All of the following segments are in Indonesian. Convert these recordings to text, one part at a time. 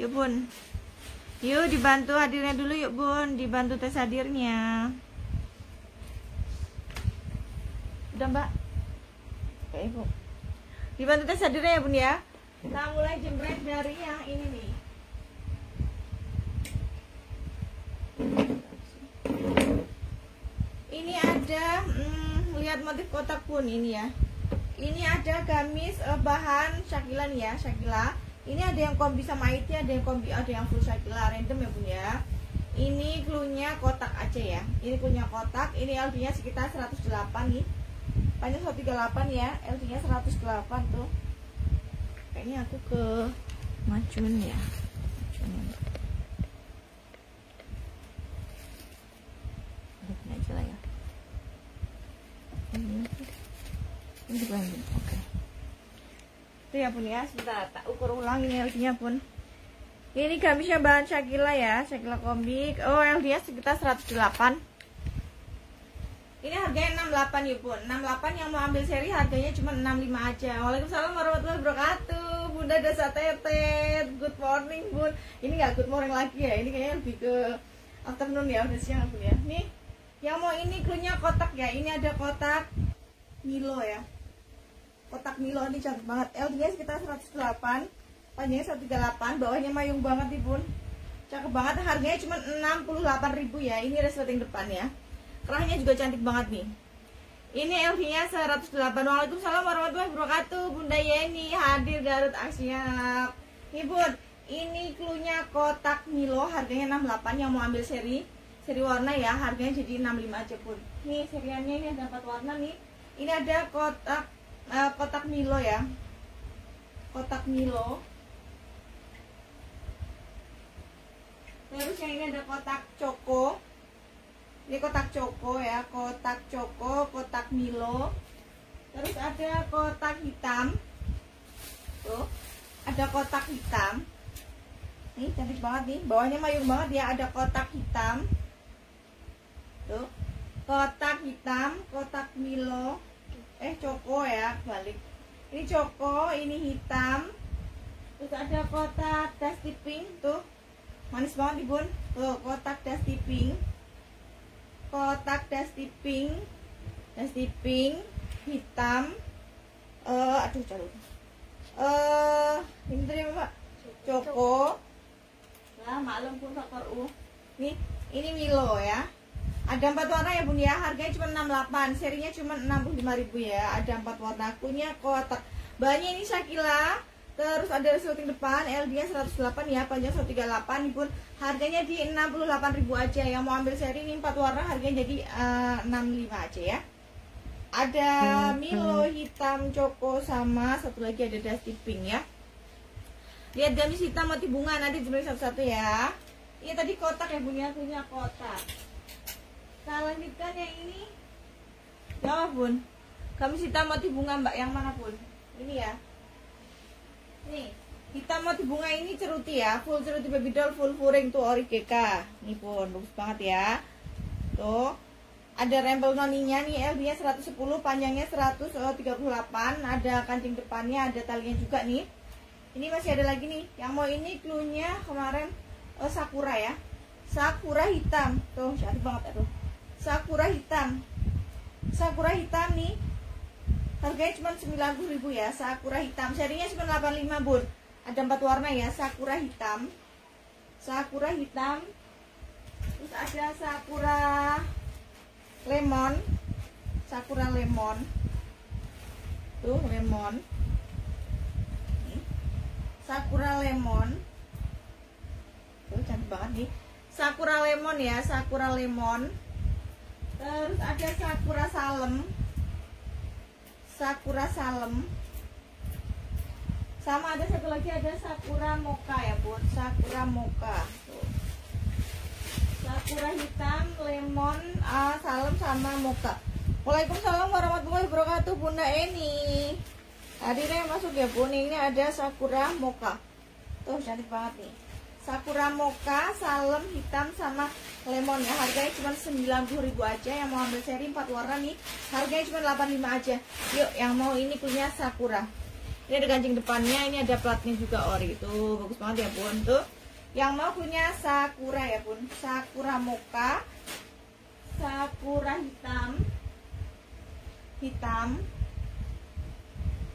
Yuk bun. Yuk dibantu hadirnya dulu yuk bun. Dibantu tes hadirnya. Udah mbak? Oke ibu. Dibantu tes hadirnya ya bun ya? Kita mulai jemret dari yang ini nih. Ini ada hmm, Lihat motif kotak pun ini ya. Ini ada gamis eh, bahan Shakila nih ya Shakila ini ada yang kombi sama IT ada yang kombi ada yang full Shakila random ya bun ya. Ini cluenya kotak aja ya. Ini cluenya kotak ini LD nya sekitar 108 nih. Panjang 138 ya. LD nya 108 tuh. Kayaknya aku ke macun ya. Macun. Ini aja lah ya. Ini ini oke. Itu ya pun ya, sebentar tak ukur ulang ini LD-nya pun. Ini gamisnya bahan Shakila ya, Shakila kombi. Oh, LD-nya sekitar 108. Ini harganya 68 ya pun. 68 yang mau ambil seri harganya cuma 65 aja. Waalaikumsalam warahmatullahi wabarakatuh. Bunda Desa Tetet. Good morning, Bun. Ini nggak good morning lagi ya. Ini kayaknya lebih ke afternoon ya, udah siang pun ya. Nih, yang mau ini krunya kotak ya. Ini ada kotak Milo ya kotak Milo ini cantik banget. LD nya sekitar 108 panjangnya 138 bawahnya mayung banget nih bun. Cakep banget harganya cuma 68.000 ya. Ini resleting depan ya. Kerahnya juga cantik banget nih. Ini LD nya 108 Waalaikumsalam warahmatullahi wabarakatuh. Bunda Yeni hadir Garut Aksiap. Nih bun ini cluenya kotak Milo harganya 68 yang mau ambil seri seri warna ya harganya jadi 65 aja pun nih seriannya ini ada 4 warna nih. Ini ada kotak uh, kotak Milo ya. Kotak Milo. Terus yang ini ada kotak Coko ini kotak Coko ya kotak Coko kotak Milo. Terus ada kotak hitam. Tuh ada kotak hitam. Ini cantik banget nih. Bawahnya mayung banget ya ada kotak hitam. Tuh kotak hitam kotak Milo eh coko ya balik. Ini coko ini hitam. Terus ada kotak dusty pink tuh. Manis banget bun tuh kotak dusty pink. Kotak dusty pink. Dusty pink hitam. Uh, aduh cari uh, ini terima pak. Coko nah maklum pun faktor u nih ini Milo ya ada empat warna ya bun ya. Harganya cuma 68 serinya cuma 65.000 ya. Ada empat warna akunya kotak. Bahannya ini Shakila. Terus ada resleting depan LD nya 108 ya panjang 138 pun harganya di 68.000 aja yang mau ambil seri ini empat warna harganya jadi uh, eh, 65 aja ya. Ada Milo hitam coko sama satu lagi ada dusty pink ya. Lihat gamis hitam motif bunga nanti jemur satu-satu ya. Ini tadi kotak ya bun ya. Punya kotak Kita lanjutkan yang ini. Ya bun. Kami hitam motif bunga mbak yang mana pun. Ini ya. Nih. Hitam motif bunga ini ceruti ya. Full ceruti baby doll, full furing tuh ori keka. Nih pun bagus banget ya. Tuh. Ada rempel noninya nih LB nya 110 panjangnya 138 ada kancing depannya ada talinya juga nih ini masih ada lagi nih yang mau ini cluenya kemarin oh, sakura ya sakura hitam tuh cantik banget tuh sakura hitam. Sakura hitam nih. Harganya cuma 90.000 ya sakura hitam. Serinya cuma 85 bun. Ada empat warna ya sakura hitam. Sakura hitam. Terus ada sakura lemon. Sakura lemon. Tuh lemon. Sakura lemon. Tuh cantik banget nih. Sakura lemon ya sakura lemon terus ada sakura salem. Sakura salem. Sama ada satu lagi ada sakura moka ya bun. Sakura moka sakura hitam lemon uh, salem sama moka Waalaikumsalam warahmatullahi wabarakatuh Bunda Eni. Hadirnya masuk ya bun. Ini ada sakura moka Tuh cantik banget nih Sakura Mocha, salem hitam sama lemon ya. Harganya cuma 90.000 aja. Yang mau ambil seri 4 warna nih, harganya cuma 85 aja. Yuk, yang mau ini punya Sakura. ini ada kancing depannya ini ada platnya juga. Ori itu bagus banget ya bun. Tuh. Yang mau punya sakura ya bun. Sakura moka sakura hitam. Hitam.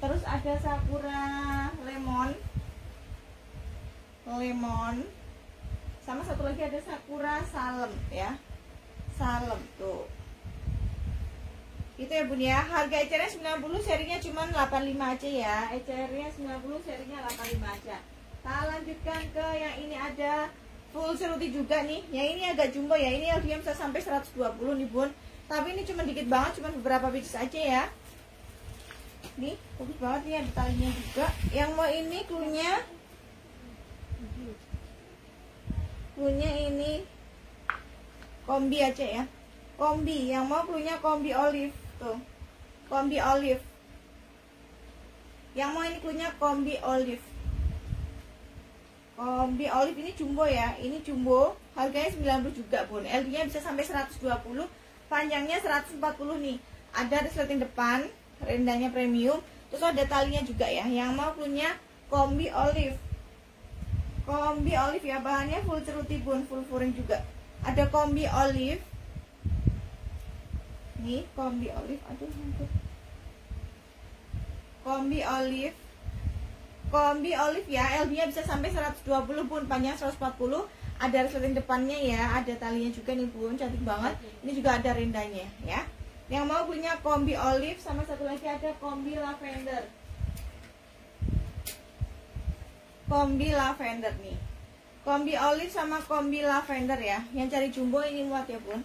Terus ada sakura lemon lemon. Sama satu lagi ada sakura salem ya. Salem tuh. Itu ya bun ya. Harga ecernya 90 serinya cuma 85 aja ya. Ecernya 90 serinya 85 aja. Kita lanjutkan ke yang ini ada full seruti juga nih. Yang ini agak jumbo ya. Ini LDM bisa sampai 120 nih bun. Tapi ini cuma dikit banget cuma beberapa biji aja ya. Nih bagus banget nih ada talinya juga. Yang mau ini klunya klunya ini kombi aja ya. Kombi yang mau klunya kombi olive tuh. Kombi olive. Yang mau ini klunya kombi olive. Kombi olive ini jumbo ya. Ini jumbo harganya 90 juga bun. LD nya bisa sampai 120 panjangnya 140 nih. Ada resleting depan rendahnya premium. Terus ada talinya juga ya. Yang mau punya kombi olive kombi olive ya bahannya full ceruti bun full furing juga. Ada kombi olive. Nih kombi olive aduh mantap kombi olive. Kombi olive ya LD nya bisa sampai 120 pun panjang 140 ada resleting depannya ya ada talinya juga nih bun. Cantik banget. Ini juga ada rendahnya ya. Yang mau punya kombi olive sama satu lagi ada kombi lavender. Kombi lavender nih. Kombi olive sama kombi lavender ya. Yang cari jumbo ini muat ya bun.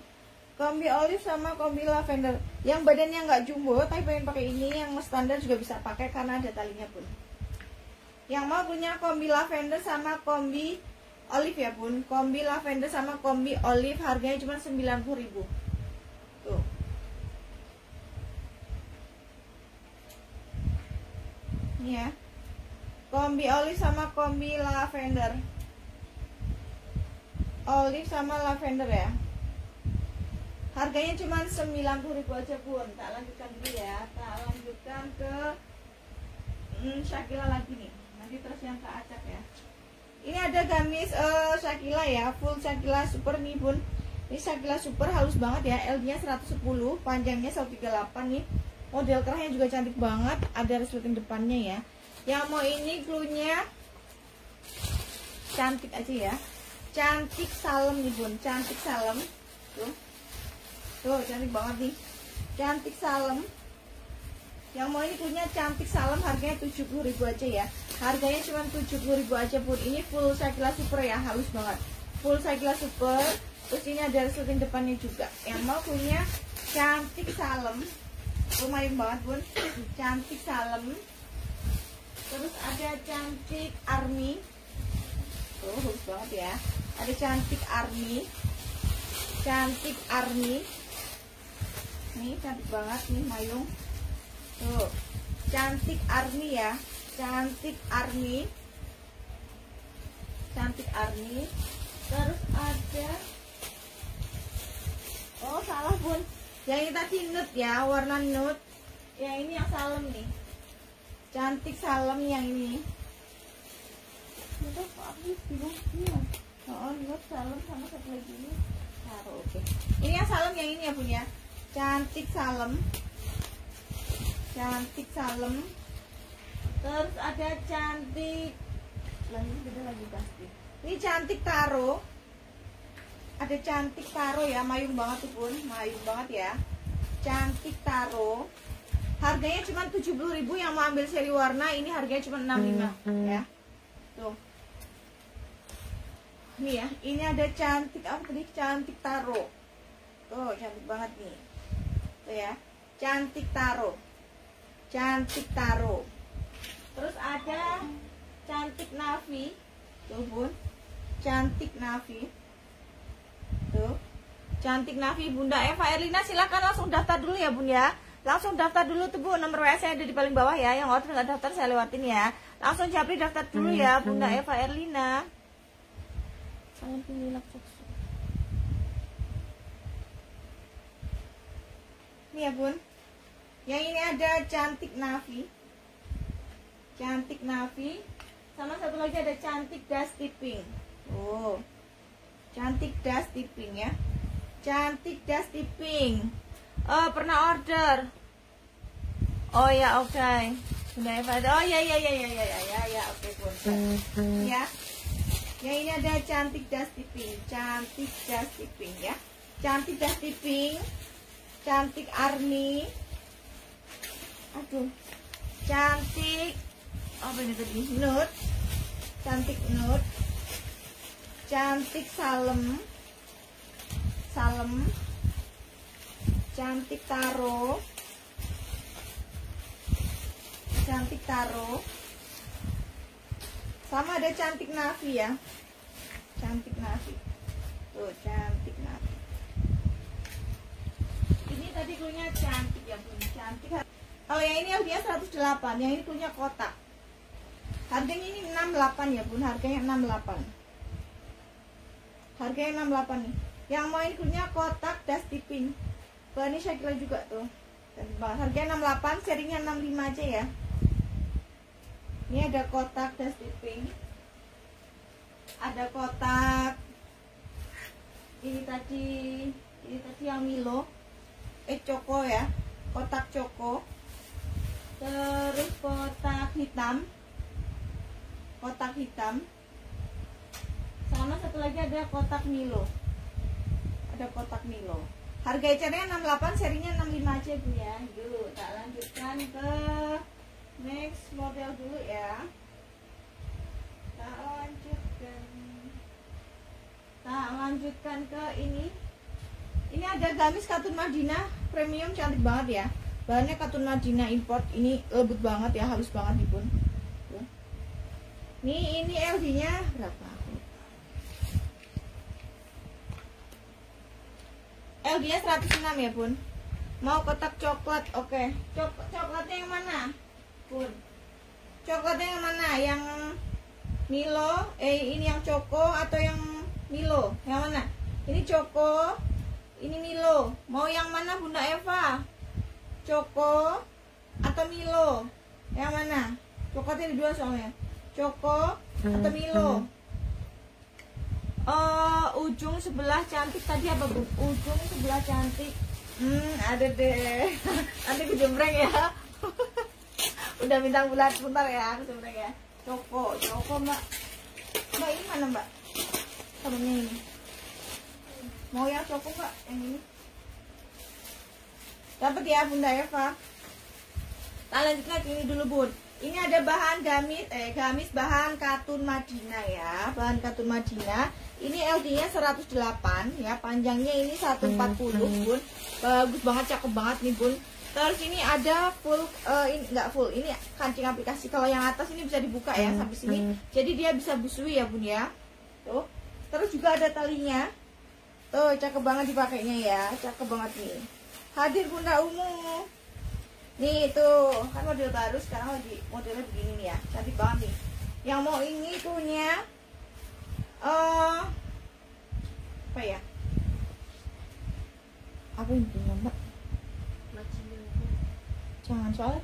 Kombi olive sama kombi lavender. Yang badannya nggak jumbo tapi pengen pakai ini yang standar juga bisa pakai karena ada talinya pun. Yang mau punya kombi lavender sama kombi olive ya bun. Kombi lavender sama kombi olive harganya cuma 90.000. Tuh. Ini ya. Kombi olive sama kombi lavender. Olive sama lavender ya. Harganya cuma 90.000 aja pun. Tak lanjutkan dulu ya. Tak lanjutkan ke hmm, Shakila lagi nih. Nanti terus yang ke acak ya. Ini ada gamis uh, Shakila ya, full Shakila super nih bun. Ini Shakila super halus banget ya, L-nya 110, panjangnya 138 nih model kerahnya juga cantik banget ada resleting depannya ya yang mau ini cluenya cantik aja ya. Cantik salem nih bun. Cantik salem. Tuh. Tuh cantik banget nih. Cantik salem. Yang mau ini punya cantik salem harganya 70.000 aja ya. Harganya cuma 70.000 aja pun ini full sakila super ya halus banget. Full sakila super. Terus ini ada resleting depannya juga. Yang mau punya cantik salem. Lumayan banget bun. Cantik salem terus ada cantik army. Tuh bagus banget ya. Ada cantik army. Cantik army. Nih cantik banget nih mayung. Tuh cantik army ya. Cantik army. Cantik army. Terus ada oh salah bun. Yang ini tadi nude ya warna nude. Yang ini yang salem nih cantik salem yang ini. Iya oh salem sama satu lagi ini. Taruh oke. Ini yang salem yang ini ya punya cantik salem cantik salem terus ada cantik. Lagi beda lagi pasti. Ini cantik taro. Ada cantik taro ya mayung banget tuh pun mayung banget ya. Cantik taro harganya cuma 70.000 yang mau ambil seri warna ini harganya cuma 65 ya. Tuh. Ini ya ini ada cantik apa tadi? Cantik taro. Tuh cantik banget nih. Tuh ya cantik taro. Cantik taro. Terus ada cantik navi. Tuh bun. Cantik navi. Tuh. Cantik Navi Bunda Eva Erlina silakan langsung daftar dulu ya Bun ya. Langsung daftar dulu tuh Bu, nomor WA saya ada di paling bawah ya. Yang order nggak daftar saya lewatin ya. Langsung Japri daftar dulu ya Bunda. Eva Erlina. Nih ya Bun. Yang ini ada cantik Navi. cantik navy sama satu lagi ada cantik dusty pink oh cantik dusty pink ya cantik dusty pink Oh, pernah order. Oh ya, oke. Okay. Bunda Eva. Oh ya ya ya ya ya ya ya ya, oke, okay, Ya. Ya. Ini ada cantik dusty pink, cantik dusty pink ya. Cantik dusty pink, cantik army. Aduh. Cantik Oh ini tadi? Nude. Cantik nude. Cantik salem. Salem cantik taro. Cantik taro. Sama ada cantik navi ya. Cantik navi. Tuh cantik navi. Ini tadi punya cantik ya punya cantik. Kalau yang ini dia 108 yang ini punya kotak. Harganya ini 68 ya bun harganya 68 harganya 68 nih. Yang mau ini kotak dusty pink bahannya Shakira juga tuh. Harganya 68 serinya 65 aja ya. Ini ada kotak dusty pink. Ada kotak ini tadi ini tadi yang Milo. Eh Coko ya kotak Coko terus kotak hitam. Kotak hitam. Sama satu lagi ada kotak Milo. Ada kotak Milo harga ecernya 68 serinya 65 aja bu ya. Dulu tak lanjutkan ke next model dulu ya. Tak lanjutkan. Tak lanjutkan ke ini. Ini ada gamis katun Madinah premium cantik banget ya. Bahannya katun Madinah import. Ini lembut banget ya. Halus banget nih pun ini ini LG nya berapa LG nya 106 ya bun? Mau kotak coklat oke. Okay. Cok coklatnya yang mana? Bun. Coklatnya yang mana? Yang Milo? Eh ini yang Choco atau yang Milo? Yang mana? Ini Choco ini Milo. Mau yang mana Bunda Eva? Choco atau Milo? Yang mana? Coklatnya ada dua soalnya. Joko atau Milo uh, ujung sebelah cantik. Tadi apa bu? Ujung sebelah cantik. Hmm ada deh. Nanti kejembreng ya. Udah bintang bulat sebentar ya kejembreng ya. Joko Joko mbak. Mbak ini mana mbak? Temennya ini. Mau yang Joko mbak? Yang ini. Dapat ya bunda Eva. Kita lanjut lagi ini dulu bun ini ada bahan gamis eh gamis bahan katun Madina ya bahan katun Madina. Ini LD nya 108 ya panjangnya ini 140 hmm. bun. Bagus banget cakep banget nih bun. Terus ini ada full uh, ini enggak full ini kancing aplikasi. Kalau yang atas ini bisa dibuka ya sampai sini. hmm. jadi dia bisa busui ya bun ya. Tuh. Terus juga ada talinya. Tuh cakep banget dipakainya ya cakep banget nih. Hadir bunda umum nih tuh kan model baru sekarang lagi modelnya begini nih ya. Cantik banget nih. Yang mau ini punya uh, apa ya? Apa ini punya mbak? Jangan soalnya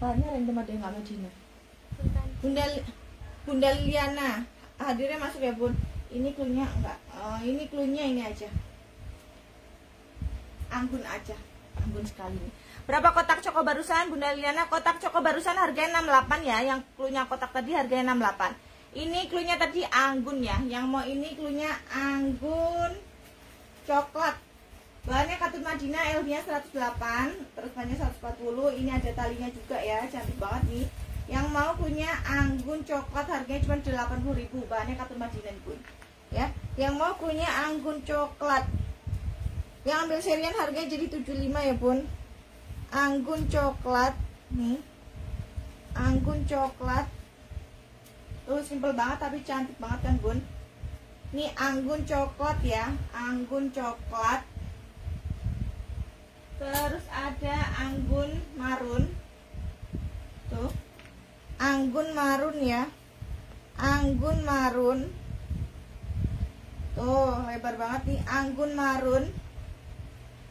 bahannya random ada yang nggak Majina Bunda Bunda Liliana hadirnya masuk ya bun? Ini klunya enggak uh, ini klunya ini aja. Anggun aja anggun sekali. nih Berapa kotak coko barusan Bunda Liliana? Kotak coko barusan harganya 68 ya. Yang klunya kotak tadi harganya 68. Ini klunya tadi anggun ya. Yang mau ini klunya anggun coklat. Bahannya katun Madinah LD-nya 108, terus bahannya 140. Ini ada talinya juga ya, cantik banget nih. Yang mau punya anggun coklat harganya cuma 80.000. Bahannya katun Madinah nih, Bun. Ya. Yang mau punya anggun coklat yang ambil serian harganya jadi 75 ya, Bun anggun coklat. Nih. Anggun coklat. Tuh simple banget tapi cantik banget kan bun? Ini anggun coklat ya. Anggun coklat. Terus ada anggun marun. Tuh. Anggun marun ya. Anggun marun. Tuh lebar banget nih. Anggun marun.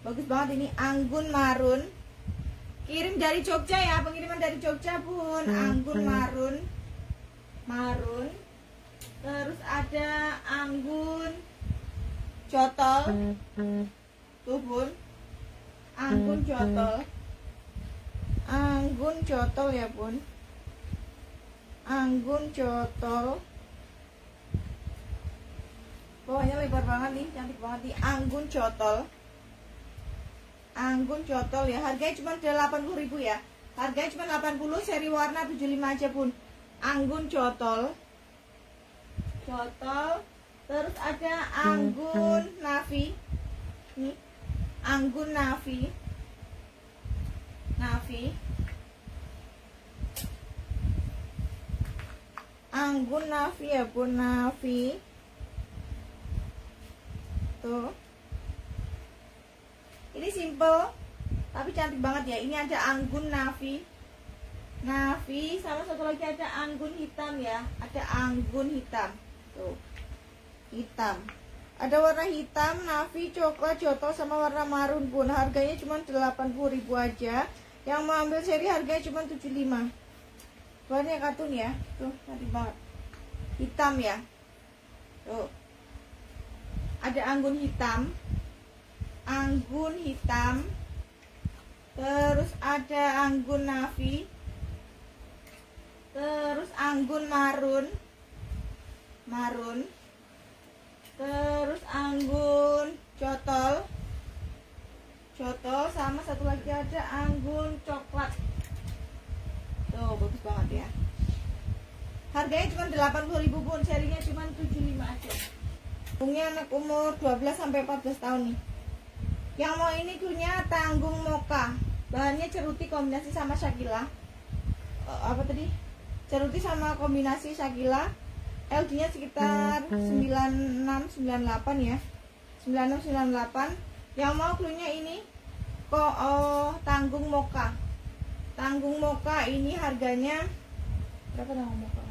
Bagus banget ini. Anggun marun kirim dari Jogja ya pengiriman dari Jogja bun. Anggun marun. Marun. Terus ada anggun. Jotol. Tuh bun. Anggun jotol. Anggun jotol ya bun. Anggun jotol. Bawahnya lebar banget nih cantik banget nih. Anggun jotol anggun jotol ya. Harganya cuma 80 ribu ya. Harganya cuma 80 seri warna 75 aja pun anggun jotol. Jotol. Terus ada anggun navi. Nih. Anggun navi. Navi. Anggun navi ya bun. Navi. Tuh ini simple tapi cantik banget ya. Ini ada anggun navi. Navi sama satu lagi ada anggun hitam ya. Ada anggun hitam. Tuh. Hitam. Ada warna hitam navi coklat jotol sama warna marun pun. Harganya cuma 80.000 aja. Yang mau ambil seri harganya cuma 75 bahannya katun ya. Tuh cantik banget. Hitam ya. Tuh. Ada anggun hitam anggun hitam. Terus ada anggun navi. Terus anggun marun. Marun. Terus anggun cotol cotol sama satu lagi ada anggun coklat. Tuh bagus banget ya. Harganya cuma 80 ribu pun serinya cuma 75 aja. Bungnya anak umur 12 sampai 14 tahun nih. Yang mau ini punya tanggung moka. Bahannya ceruti kombinasi sama Shakila. Uh, apa tadi? Ceruti sama kombinasi Shakila. LG-nya sekitar 9698 ya. 9698. Yang mau cluenya ini kok oh, tanggung moka. Tanggung moka ini harganya berapa tanggung moka?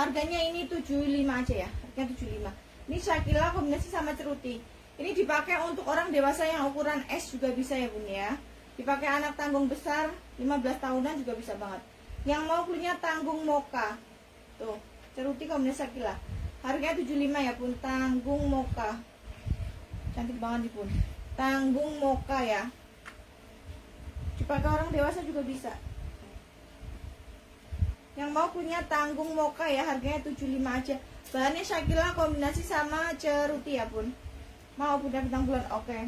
Harganya ini 75 aja ya harganya 75 ini Shakila kombinasi sama ceruti. Ini dipakai untuk orang dewasa yang ukuran S juga bisa ya bun ya. Dipakai anak tanggung besar 15 tahunan juga bisa banget. Yang mau punya tanggung moka. Tuh ceruti kombinasi Shakila harganya 75 ya pun tanggung moka. Cantik banget nih pun tanggung moka ya. Dipakai orang dewasa juga bisa yang mau punya tanggung moka ya harganya 75 aja. Bahannya Shakila kombinasi sama ceruti ya pun mau punya bintang bulan oke. Okay.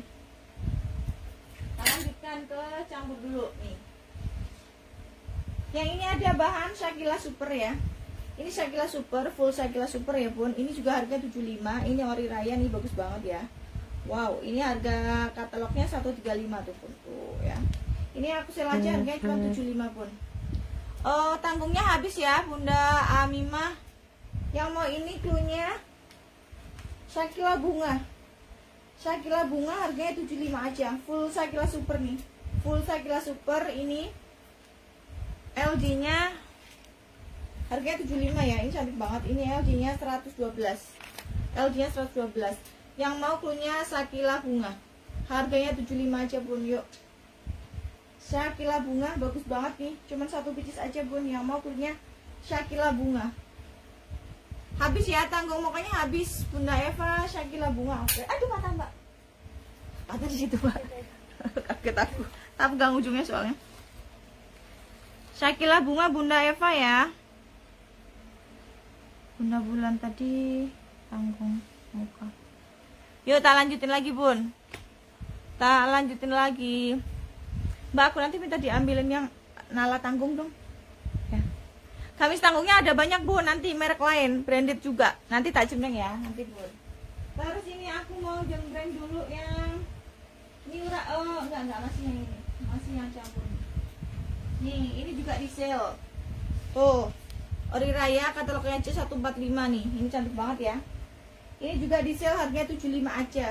lanjutkan ke campur dulu nih. Yang ini ada bahan Shakila super ya. Ini Shakila super full Shakila super ya pun ini juga harga 75 ini ori raya nih bagus banget ya. Wow ini harga katalognya 135 tuh pun tuh ya. Ini aku sel aja harganya cuma 75 pun Oh, tanggungnya habis ya, Bunda Amimah. Yang mau ini klunya Shakila bunga. Shakila bunga harganya 75 aja. Full Shakila super nih. Full Shakila super ini LG-nya harganya 75 ya. Ini cantik banget. Ini LG-nya 112. LG-nya 112. Yang mau klunya Shakila bunga. Harganya 75 aja, Bun. Yuk. Syakila bunga bagus banget nih. Cuman satu pieces aja bun. Yang mau punya Syakila bunga. Habis ya tanggung. Mukanya habis bunda Eva Syakila bunga. Oke. Aduh mata mbak. Mata di situ mbak. Kaget aku. Pegang ujungnya soalnya. Syakila bunga bunda Eva ya. Bunda bulan tadi tanggung muka. Yuk tak lanjutin lagi bun. Tak lanjutin lagi Mbak aku nanti minta diambilin yang nala tanggung dong. Ya. Kamis tanggungnya ada banyak bu. Nanti merek lain branded juga. Nanti tak jembreng ya nanti bu. Terus ini aku mau jembreng dulu yang ini ura oh enggak enggak masih yang ini. Masih yang campur. Nih ini juga di sale tuh Ori Raya katalognya C145 nih. Ini cantik banget ya. Ini juga di sale harganya 75 aja.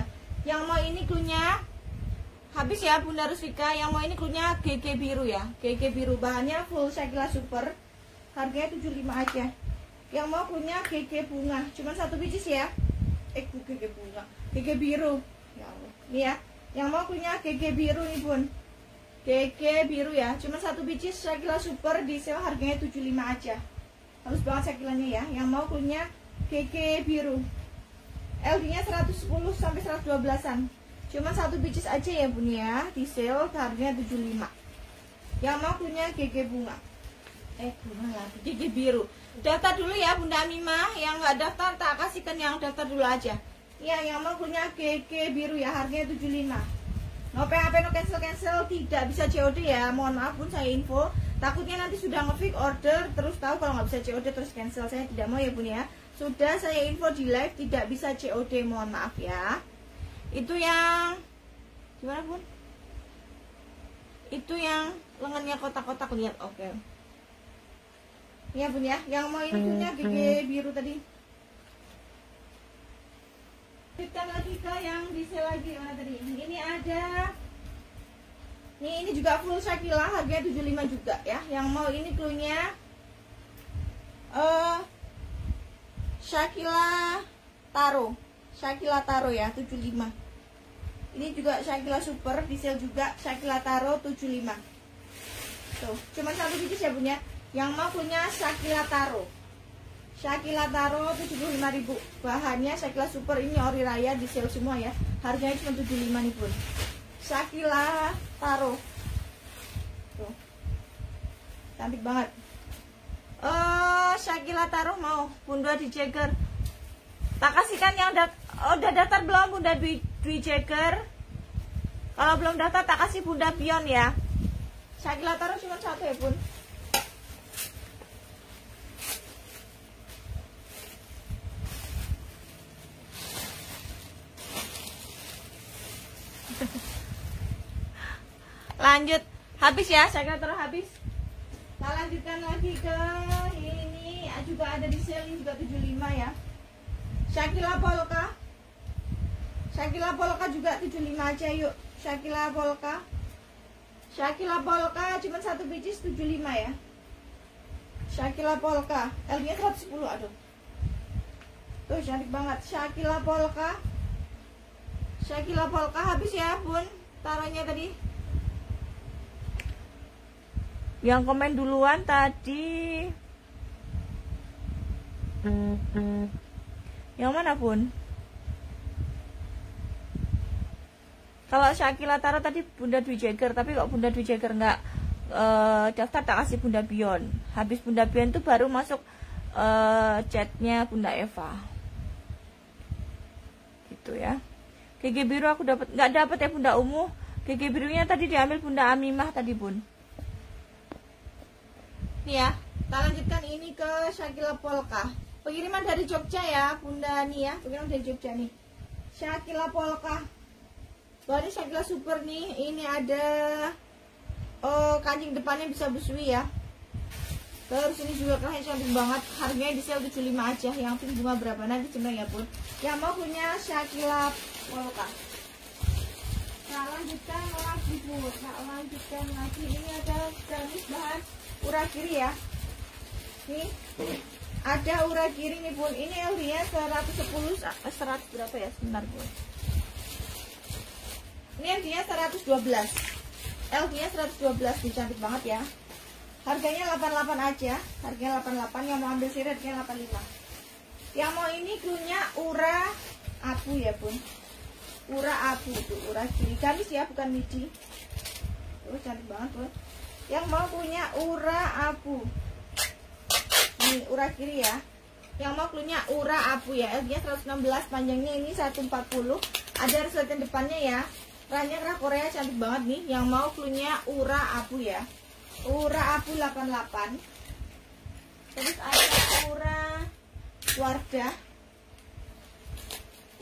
Yang mau ini klunya habis ya Bunda Rusvika yang mau ini klunya GG biru ya. GG biru. Bahannya full Shakila super. Harganya 75 aja. Yang mau klunya GG bunga. Cuma satu biji ya. Eh GG bunga? GG biru. Nih ya, yang mau punya GG biru nih bun. GG biru ya, cuma satu biji Shakila Super di sale harganya 75 aja. Halus banget Shakilanya ya. Yang mau punya GG biru. LD-nya 110 sampai 112-an. Cuma satu biji aja ya bun ya, di sale harganya 75. Yang mau punya GG bunga. Eh bunga lagi, GG biru. Daftar dulu ya Bunda Mima, yang nggak daftar tak kasihkan yang daftar dulu aja. Ya, yang mau punya GG biru ya, harganya 75. No PHP, no cancel-cancel, tidak bisa COD ya. Mohon maaf pun saya info. Takutnya nanti sudah nge order, terus tahu kalau nggak bisa COD terus cancel. Saya tidak mau ya bun ya. Sudah saya info di live, tidak bisa COD, mohon maaf ya. Itu yang... Gimana bun? Itu yang lengannya kotak-kotak lihat, oke. Okay. Ya bun ya, yang mau ini punya GG biru tadi. Kita lagi ke yang bisa lagi mana tadi? Ini ada Nih ini juga full Shakila harganya 75 juga ya. Yang mau ini cluenya eh uh, Shakila Taro. Shakila Taro ya 75. Ini juga Shakila Super diesel juga Shakila Taro 75. Tuh, cuma satu biji ya punya. Yang mau punya Shakila Taro. Shakila Taro 75.000 Bahannya Shakila Super ini ori raya di sale semua ya. Harganya cuma 75 nih pun Shakila Taro. Tuh. Cantik banget. Uh, Shakila Taro mau Bunda di Jagger. Tak kasihkan yang udah oh, udah daftar belum Bunda di, di Jagger. Kalau belum daftar tak kasih Bunda Pion ya. Shakila Taro cuma satu ya pun lanjut. Habis ya saya terus habis. Kita lanjutkan lagi ke ini. Juga ada di sale ini juga 75 ya. Shakila Polka Shakila Polka juga 75 aja yuk. Shakila Polka Shakila Polka cuma satu biji 75 ya. Shakila Polka L nya 110 aduh. Tuh cantik banget. Shakila Polka Shakila Polka habis ya bun. Taruhnya tadi. Yang komen duluan tadi. Yang mana pun kalau Syakila taruh tadi Bunda Dwi Jagger tapi kok Bunda Dwi Jagger nggak uh, daftar tak kasih Bunda Bion habis Bunda Bion itu baru masuk uh, chatnya Bunda Eva gitu ya GG biru aku dapat nggak dapat ya Bunda Umu GG birunya tadi diambil Bunda Amimah tadi Bun Nih ya, kita lanjutkan ini ke Shakila Polka. Pengiriman dari Jogja ya, Bunda nih ya. Pengiriman dari Jogja nih. Shakila Polka. Baru Shakila Super nih. Ini ada oh, kancing depannya bisa busui ya. Terus ini juga kain cantik banget. Harganya di sale 75 aja. Yang pink bunga berapa nanti cemeng ya pun. Yang mau punya Shakila Polka. Nah lanjutkan lagi bu. Nah lanjutkan lagi. Ini ada gamis bahan ura kiri ya nih ada ura kiri nih bun ini LD nya 110 100 berapa ya sebentar bun ini LD nya 112 LD nya 112 nih cantik banget ya. Harganya 88 aja. Harganya 88 yang mau ambil harganya 85 yang mau ini klunya ura abu ya bun. Ura abu tuh ura kiri gamis ya bukan midi. Tuh cantik banget bun. Yang mau punya ura abu. Ini ura kiri ya. Yang mau punya ura abu ya. LG 116 panjangnya ini 140 ada resleting depannya ya rannya kerah Korea cantik banget nih. Yang mau punya ura abu ya. Ura abu 88 terus ada ura wardah.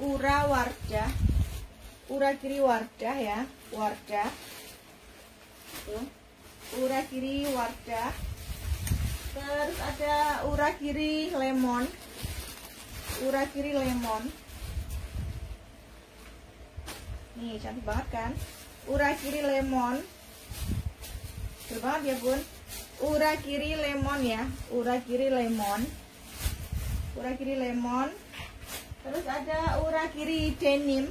Ura wardah. Ura kiri wardah ya. Wardah. Ura kiri wardah. Terus ada ura kiri lemon. Ura kiri lemon nih cantik banget kan? Ura kiri lemon. Betul banget ya bun? Ura kiri lemon ya. Ura kiri lemon. Ura kiri lemon. Terus ada ura kiri denim.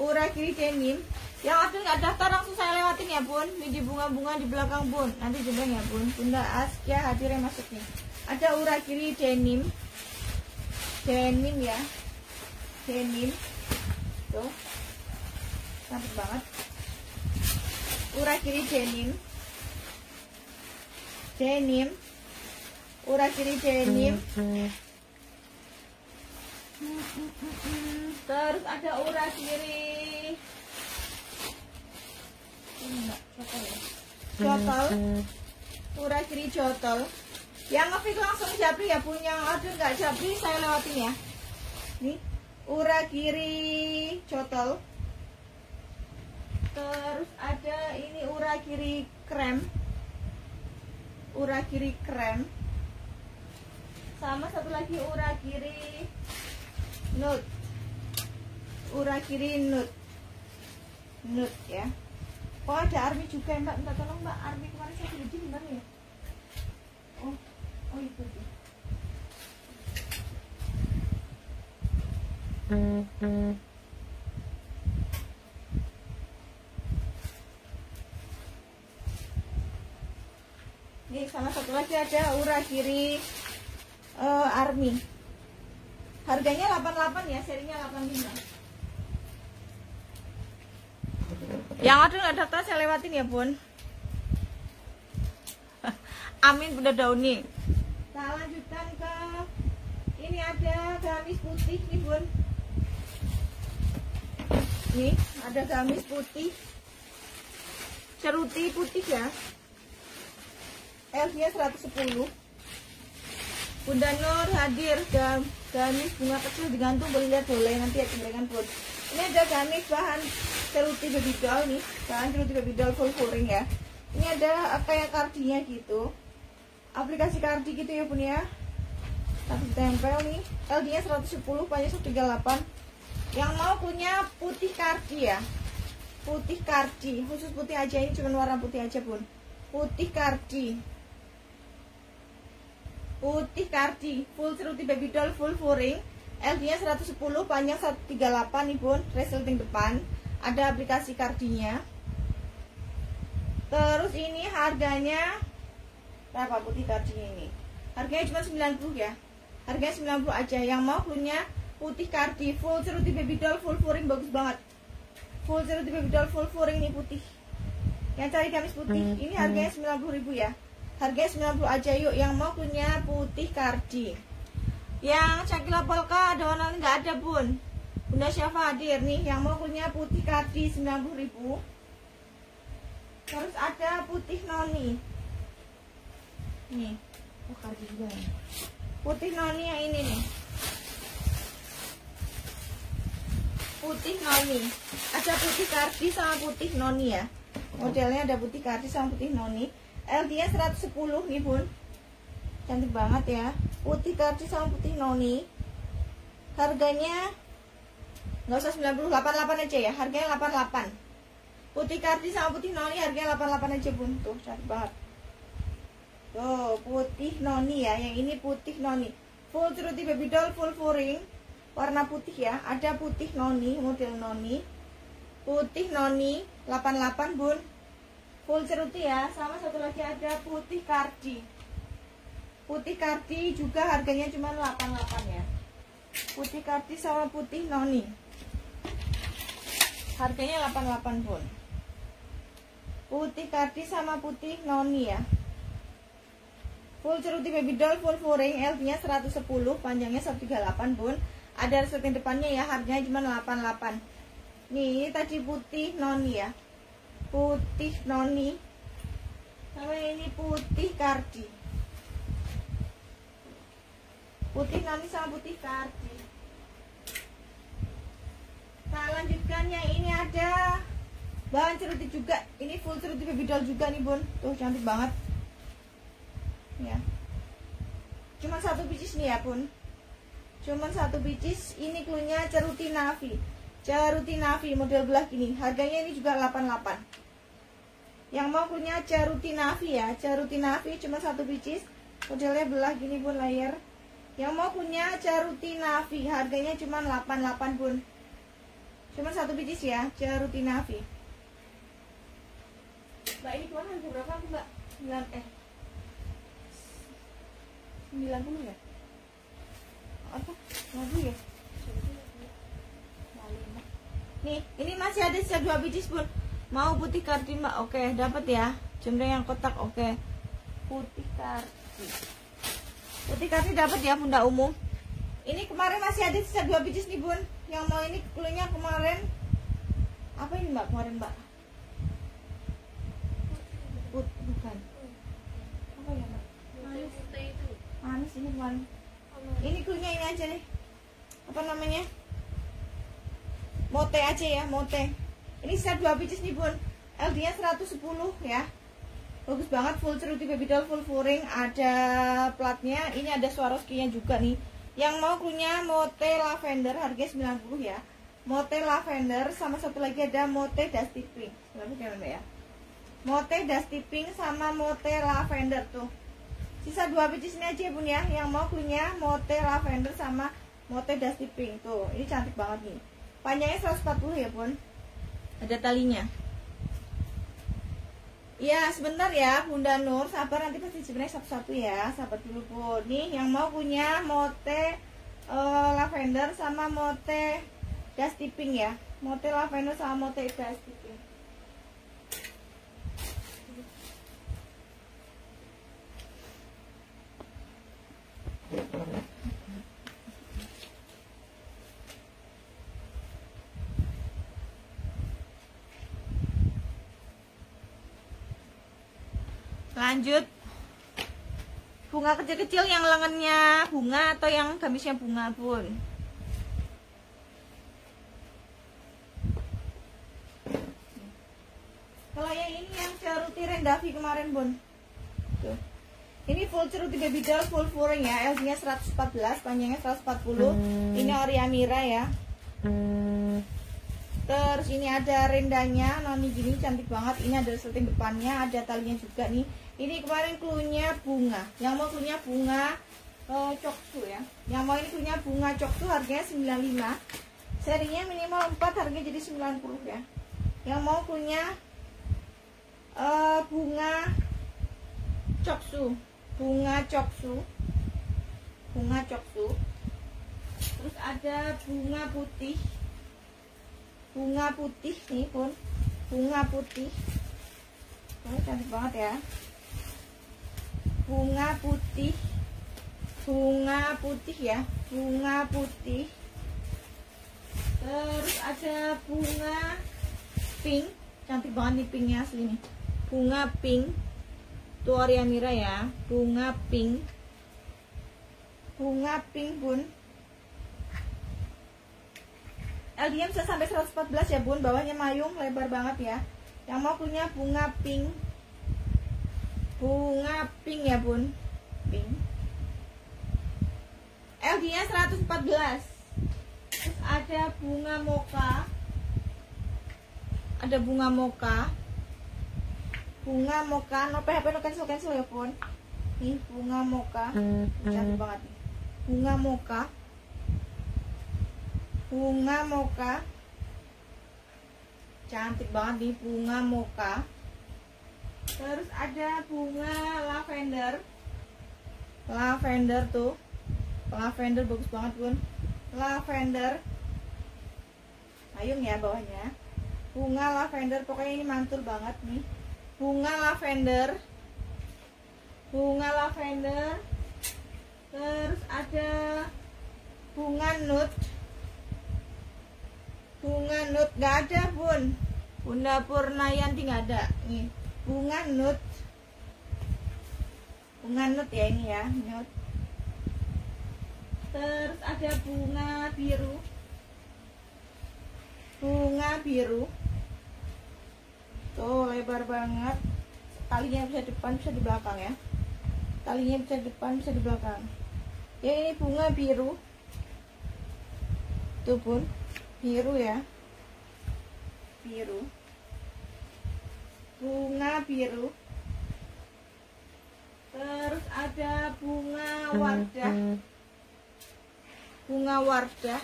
Urakiri denim. Yang ada nggak daftar langsung saya lewatin ya bun. Di bunga-bunga di belakang bun. Nanti juga ya bun. Bunda Askia hadirnya masuknya ada urakiri denim. Denim ya. Denim. Tuh cantik banget. Urakiri denim. Denim. Urakiri denim. Terus ada urakiri jotol urakiri jotol. Yang ngefit langsung japri ya punya order nggak japri? Saya lewatin ya. Nih urakiri jotol terus ada ini urakiri krem. Urakiri krem. Sama satu lagi urakiri nut. Urakiri nut. Nut ya. Oh ada army juga mbak. Minta tolong mbak. Army kemarin saya beli di mana ya? Oh oh itu tuh Nih sama satu lagi ada ura kiri uh, army. Harganya 88 ya, serinya 85. Yang ada nggak daftar saya lewatin ya bun. Amin Bunda Dauni. Kita lanjutkan ke ini ada gamis putih nih bun. Nih ada gamis putih, ceruti putih ya. L nya 110 Bunda Nur hadir dan gamis bunga kecil digantung boleh lihat boleh nanti ya cemberengan pun ini ada gamis bahan ceruti baby doll nih bahan ceruti baby doll full furing ya. Ini ada kayak kardinya gitu. Aplikasi kardi gitu ya bun ya. Tapi tempel nih. LD nya 110 panjang 138 yang mau punya putih kardi ya. Putih kardi khusus putih aja ini cuma warna putih aja bun. Putih kardi putih kardi full ceruti baby doll full furing. LD nya 110 panjang 138 nih bun resleting depan. Ada aplikasi kardinya. Terus ini harganya berapa putih kardinya ini? Harganya cuma 90 ya. Harganya 90 aja. Yang mau punya putih kardi full ceruti baby doll full furing bagus banget. Full ceruti baby doll full furing nih putih. Yang cari gamis putih ini harganya 90 ribu ya Harganya 90 aja yuk yang mau punya putih kardi. Yang cakila polka ada warna nggak ada bun. Bunda Syafa hadir nih yang mau punya putih kardi 90 ribu. Terus ada putih noni. Nih, oh kardi juga nih. Putih noni yang ini nih. Putih noni. Ada putih kardi sama putih noni ya. Modelnya ada putih kardi sama putih noni. LD nya 110 nih bun. Cantik banget ya. Putih kardi sama putih noni. Harganya nggak usah 90 88 aja ya. Harganya 88 putih kardi sama putih noni harganya 88 aja bun. Tuh cantik banget. Tuh putih noni ya. Yang ini putih noni. Full ceruti baby doll full furing. Warna putih ya. Ada putih noni model noni. Putih noni 88 bun full ceruti ya. Sama satu lagi ada putih kardi. Putih kardi juga harganya cuma 88 ya. Putih kardi sama putih noni. Harganya 88 pun. Putih kardi sama putih noni ya. Full ceruti baby doll full furing LV nya 110 panjangnya 138 pun. Ada resleting depannya ya harganya cuma 88 nih tadi putih noni ya putih noni. Sama ini putih kardi. Putih noni sama putih kardi. Nah lanjutkannya ini ada. Bahan ceruti juga. Ini full ceruti baby doll juga nih bun. Tuh cantik banget. Ya. Cuman satu pieces nih ya bun. Cuman satu pieces ini klunya ceruti navi ceruti navi model belah gini. Harganya ini juga 88 yang mau punya caruti navi ya. Caruti navi cuma satu pieces. Modelnya belah gini pun layar. Yang mau punya caruti navi harganya cuma 88 pun. Cuma satu biji ya cerutinavi mbak ini ke mana? Harga berapa aku mbak? 9 eh. 90 ya? Apa? 90 ya nih ini masih ada sisa dua biji spoon. Mau putih karti mbak? Oke dapat ya. Jembreng yang kotak oke. Putih karti putih karti dapat ya bunda umum ini kemarin masih ada sisa dua biji nih bun. Yang mau ini klunya kemarin. Apa ini mbak kemarin mbak? Put, bukan. Apa ya mbak? Manis manis ini bukan ini klunya ini aja nih apa namanya mote aja ya mote. Ini sisa dua biji nih bun. LD nya 110 ya. Bagus banget full ceruti baby doll full furing ada platnya ini ada Swarovski nya juga nih. Yang mau klunya mote lavender harga 90 ya. Mote lavender sama satu lagi ada mote dusty pink. Berapa ya? Mote dusty pink sama mote lavender tuh. Sisa dua biji sini aja ya bun ya. Yang mau punya mote lavender sama mote dusty pink tuh. Ini cantik banget nih panjangnya 140 ya bun ada talinya? Iya sebentar ya Bunda Nur. Sabar nanti pasti sebenarnya satu-satu ya. Sabar dulu pun. Nih yang mau punya mote uh, lavender sama mote dusty pink ya. Mote lavender sama mote dusty pink lanjut. Bunga kecil-kecil yang lengannya bunga atau yang gamisnya bunga pun. Kalau yang ini yang ceruti rendavi kemarin bun. Tuh. Ini full ceruti baby doll full furing ya. LG nya 114 panjangnya 140 hmm. ini Oriamira ya. Hmm. terus ini ada rendanya noni gini cantik banget. Ini ada setting depannya ada talinya juga nih ini kemarin klunya bunga. Yang mau klunya bunga uh, coksu ya. Yang mau ini klunya bunga coksu harganya 95 serinya minimal 4 harganya jadi 90 ya. Yang mau klunya uh, bunga coksu bunga coksu bunga coksu terus ada bunga putih. Bunga putih nih pun bunga putih. Ini cantik banget ya bunga putih. Bunga putih ya. Bunga putih. Terus ada bunga pink. Cantik banget nih pinknya asli nih. Bunga pink. Tuh Mira ya. Bunga pink. Bunga pink bun. LDM bisa sampai 114 ya bun. Bawahnya mayung lebar banget ya. Yang mau punya bunga pink bunga pink ya bun. Pink. LD nya 114 terus ada bunga moka ada bunga moka bunga moka no PHP no cancel cancel ya pun nih bunga moka cantik banget nih. Bunga moka bunga moka cantik banget nih bunga moka terus ada bunga lavender. Lavender tuh. Lavender bagus banget bun. Lavender. Ayung ya bawahnya. Bunga lavender pokoknya ini mantul banget nih. Bunga lavender. Bunga lavender. Terus ada bunga nude bunga nude gak ada bun. Bunda Purnayanti nggak ada. Nih bunga nut. Bunga nut ya ini ya nut. Terus ada bunga biru. Bunga biru. Tuh lebar banget. Talinya bisa depan bisa di belakang ya. Talinya bisa depan bisa di belakang. Ya ini bunga biru. Tuh pun biru ya. Biru bunga biru. Terus ada bunga wardah. Bunga wardah.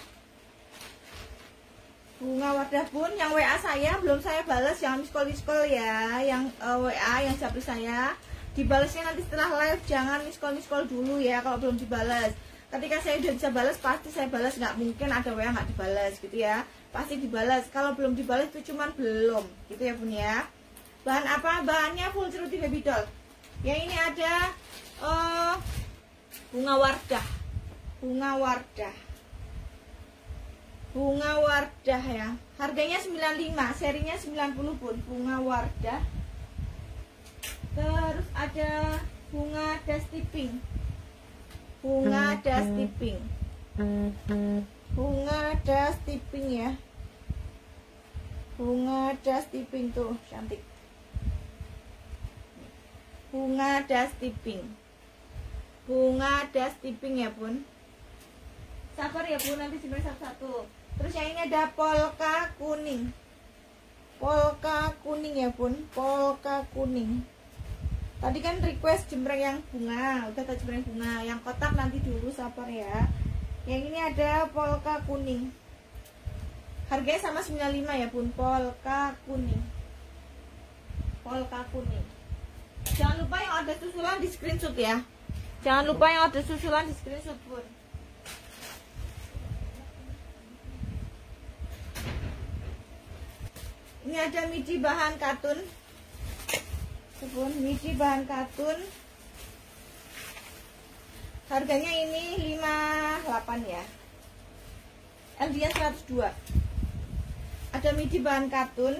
Bunga wadah pun yang WA saya belum saya balas yang miss call ya. Yang uh, eh, WA yang japri saya dibalasnya nanti setelah live jangan miss call dulu ya kalau belum dibalas ketika saya udah bisa balas pasti saya balas nggak mungkin ada WA nggak dibalas gitu ya. Pasti dibalas kalau belum dibalas itu cuman belum gitu ya bun ya bahan apa? Bahannya full ceruti baby doll yang ini ada uh, bunga wardah. Bunga wardah. Bunga wardah ya. Harganya 95 serinya 90 pun. Bunga wardah. Terus ada bunga dusty pink. Bunga dusty pink. Bunga dusty pink ya. Bunga dusty pink tuh cantik bunga dusty pink. Bunga dusty pink ya bun. Sabar ya bun nanti sebenarnya satu-satu. Terus yang ini ada polka kuning. Polka kuning ya bun. Polka kuning. Tadi kan request jembreng yang bunga. Udah tak jembreng bunga. Yang kotak nanti dulu sabar ya. Yang ini ada polka kuning. Harganya sama 95 ya bun. Polka kuning. Polka kuning jangan lupa yang ada susulan di screenshot ya. Jangan lupa yang ada susulan di screenshot bun ini ada midi bahan katun. Sebun midi bahan katun. Harganya ini 58 ya. LDS 102 ada midi bahan katun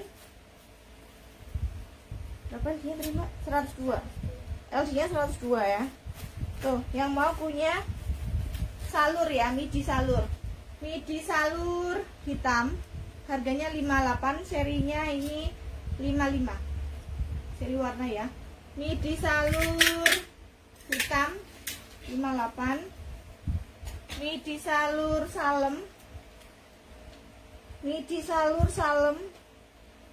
berapa dia terima 102 LD 102 ya. Tuh yang mau punya salur ya midi salur. Midi salur hitam harganya 58 serinya ini 55 seri warna ya. Midi salur hitam 58 midi salur salem midi salur salem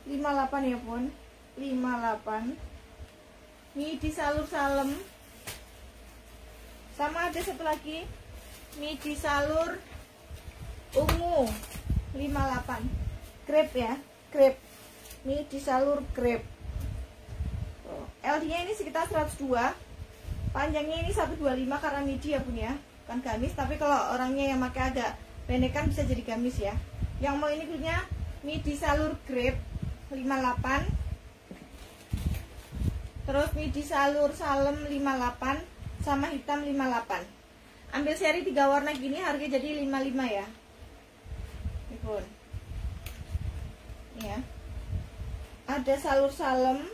58 ya pun 58 midi salur salem sama ada satu lagi. Midi salur ungu 58 Grape ya Grape ini di salur grape LD nya ini sekitar 102 panjangnya ini 125 karena midi ya bun ya. Kan gamis tapi kalau orangnya yang pakai agak pendekan bisa jadi gamis ya. Yang mau ini punya midi salur grape 58 terus midi salur salem 58 sama hitam 58 ambil seri tiga warna gini harga jadi 55 ya. Ini pun ya ada salur salem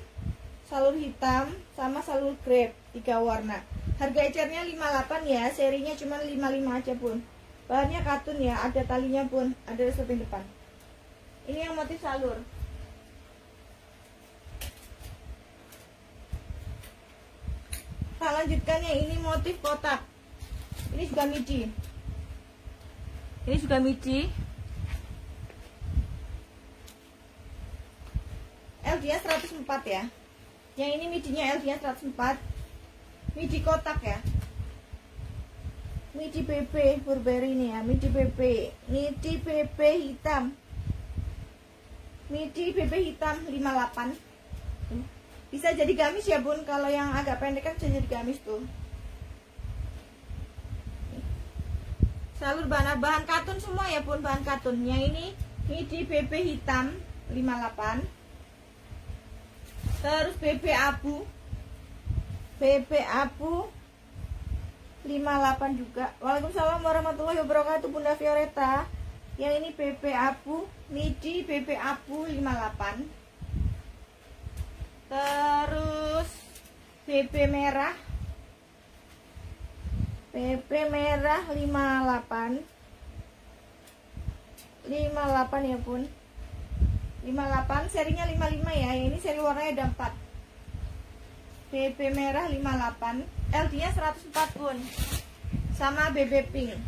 salur hitam sama salur grape tiga warna. Harga ecernya 58 ya serinya cuma 55 aja pun bahannya katun ya ada talinya pun ada samping depan. Ini yang motif salur lanjutkannya ini motif kotak. Ini juga midi ini juga midi LD-nya 104 ya. Yang ini midinya LD-nya 104 midi kotak ya. Midi PP Burberry ini ya. Midi PP midi PP hitam. Midi PP hitam 58 bisa jadi gamis ya bun. Kalau yang agak pendek kan bisa jadi gamis tuh. Salur bahan bahan katun semua ya bun bahan katun yang ini midi PP hitam 58 terus BB abu. BB abu 58 juga. Waalaikumsalam warahmatullahi wabarakatuh Bunda Violeta. Yang ini BB abu midi BB abu 58 terus BB merah. BB merah 58 58 ya pun. 58 serinya 55 ya. Ini seri warnanya ada 4 BB merah 58 LD nya 104 pun. Sama BB pink.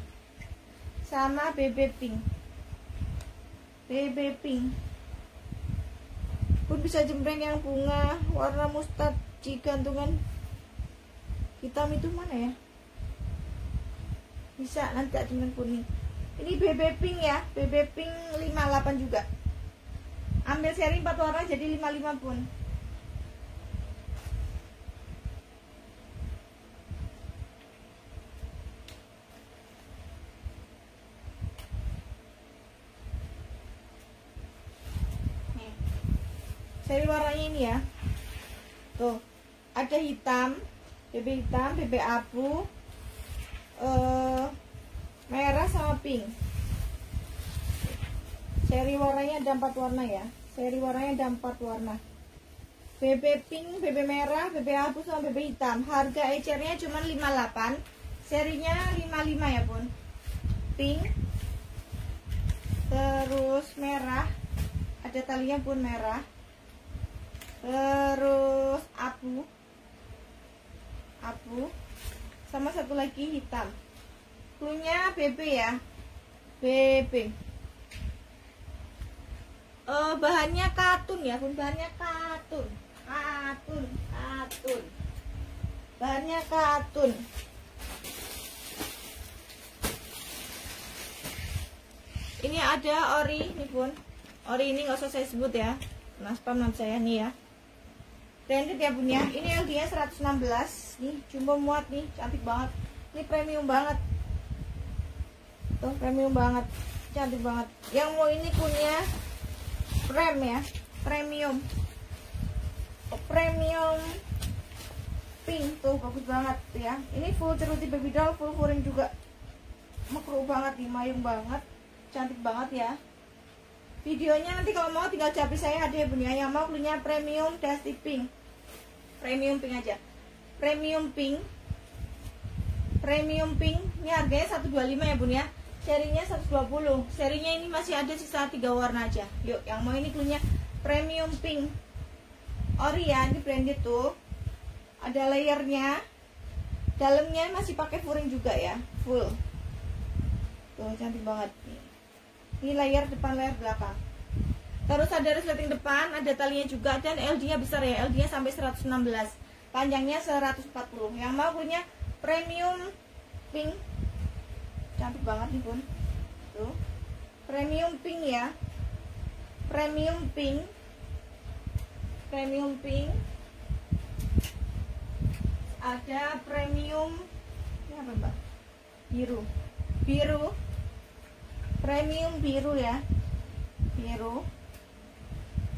Sama BB pink. BB pink pun bisa jembreng yang bunga warna mustard di gantungan hitam itu mana ya? Bisa nanti ada kuning. Ini BB pink ya BB pink 58 juga. Ambil seri 4 warna jadi 55 pun seri warnanya ini ya. Tuh ada hitam BB hitam BB abu eh, merah sama pink. Seri warnanya ada empat warna ya. Seri warnanya ada empat warna. BB pink, BB merah, BB abu sama BB hitam. Harga ecernya cuma 58 serinya 55 ya bun. Pink terus merah. Ada talinya pun merah terus abu. Abu. Sama satu lagi hitam. Cluenya BB ya. BB uh, bahannya katun ya pun bahannya katun. Katun katun. Bahannya katun. Ini ada ori nih pun ori ini nggak usah saya sebut ya. Nah spam nanti saya nih ya branded ya bun ya ini LD nya 116 nih jumbo muat nih. Cantik banget. Ini premium banget. Tuh premium banget. Cantik banget. Yang mau ini punya prem ya. Premium. Oh, premium pink. Tuh bagus banget ya. Ini full ceruti baby doll full furing juga. Makro banget nih mayung banget. Cantik banget ya. Videonya nanti kalau mau tinggal capri saya ada ya bun ya yang mau punya premium dusty pink premium pink aja. Premium pink. Premium pink ini harganya 125 ya bun ya. Serinya 120 serinya ini masih ada sisa tiga warna aja. Yuk yang mau ini punya premium pink. Ori ya ini branded tuh. Ada layernya. Dalamnya masih pakai furing juga ya full. Tuh cantik banget. Ini layar depan layar belakang terus ada resleting depan ada talinya juga dan LD nya besar ya. LD nya sampai 116 panjangnya 140 yang mau punya premium pink. Cantik banget nih bun. Tuh. Premium pink ya. Premium pink. Premium pink. Ada premium ini apa mbak? Biru. Biru. Premium biru ya. Biru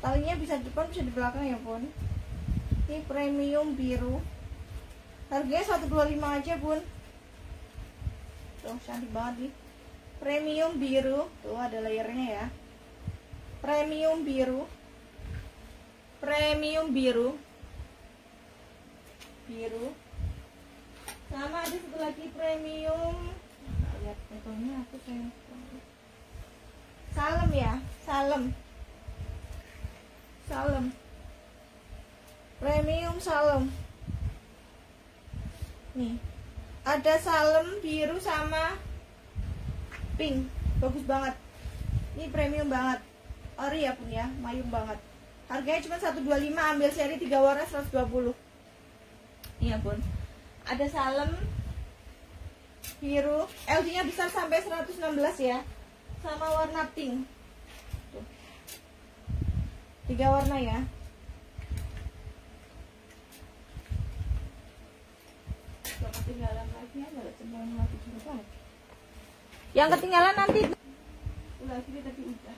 talinya bisa di depan bisa di belakang ya bun ini premium biru. Harganya 125 aja bun tuh cantik banget nih. Premium biru. Tuh ada layernya ya. Premium biru. Premium biru. Biru. Sama ada satu lagi premium. Lihat fotonya aku sayang. Salem ya, salem. Salem. Premium salem. Nih. Ada salem biru sama pink. Bagus banget. Ini premium banget. Ori ya pun ya, mayung banget. Harganya cuma 125, ambil seri 3 warna 120. Iya pun. Ada salem biru, LD-nya besar sampai 116 ya sama warna pink. Tiga warna ya. Ketinggalan lagi ya lagi yang ketinggalan nanti. Udah sini tadi udah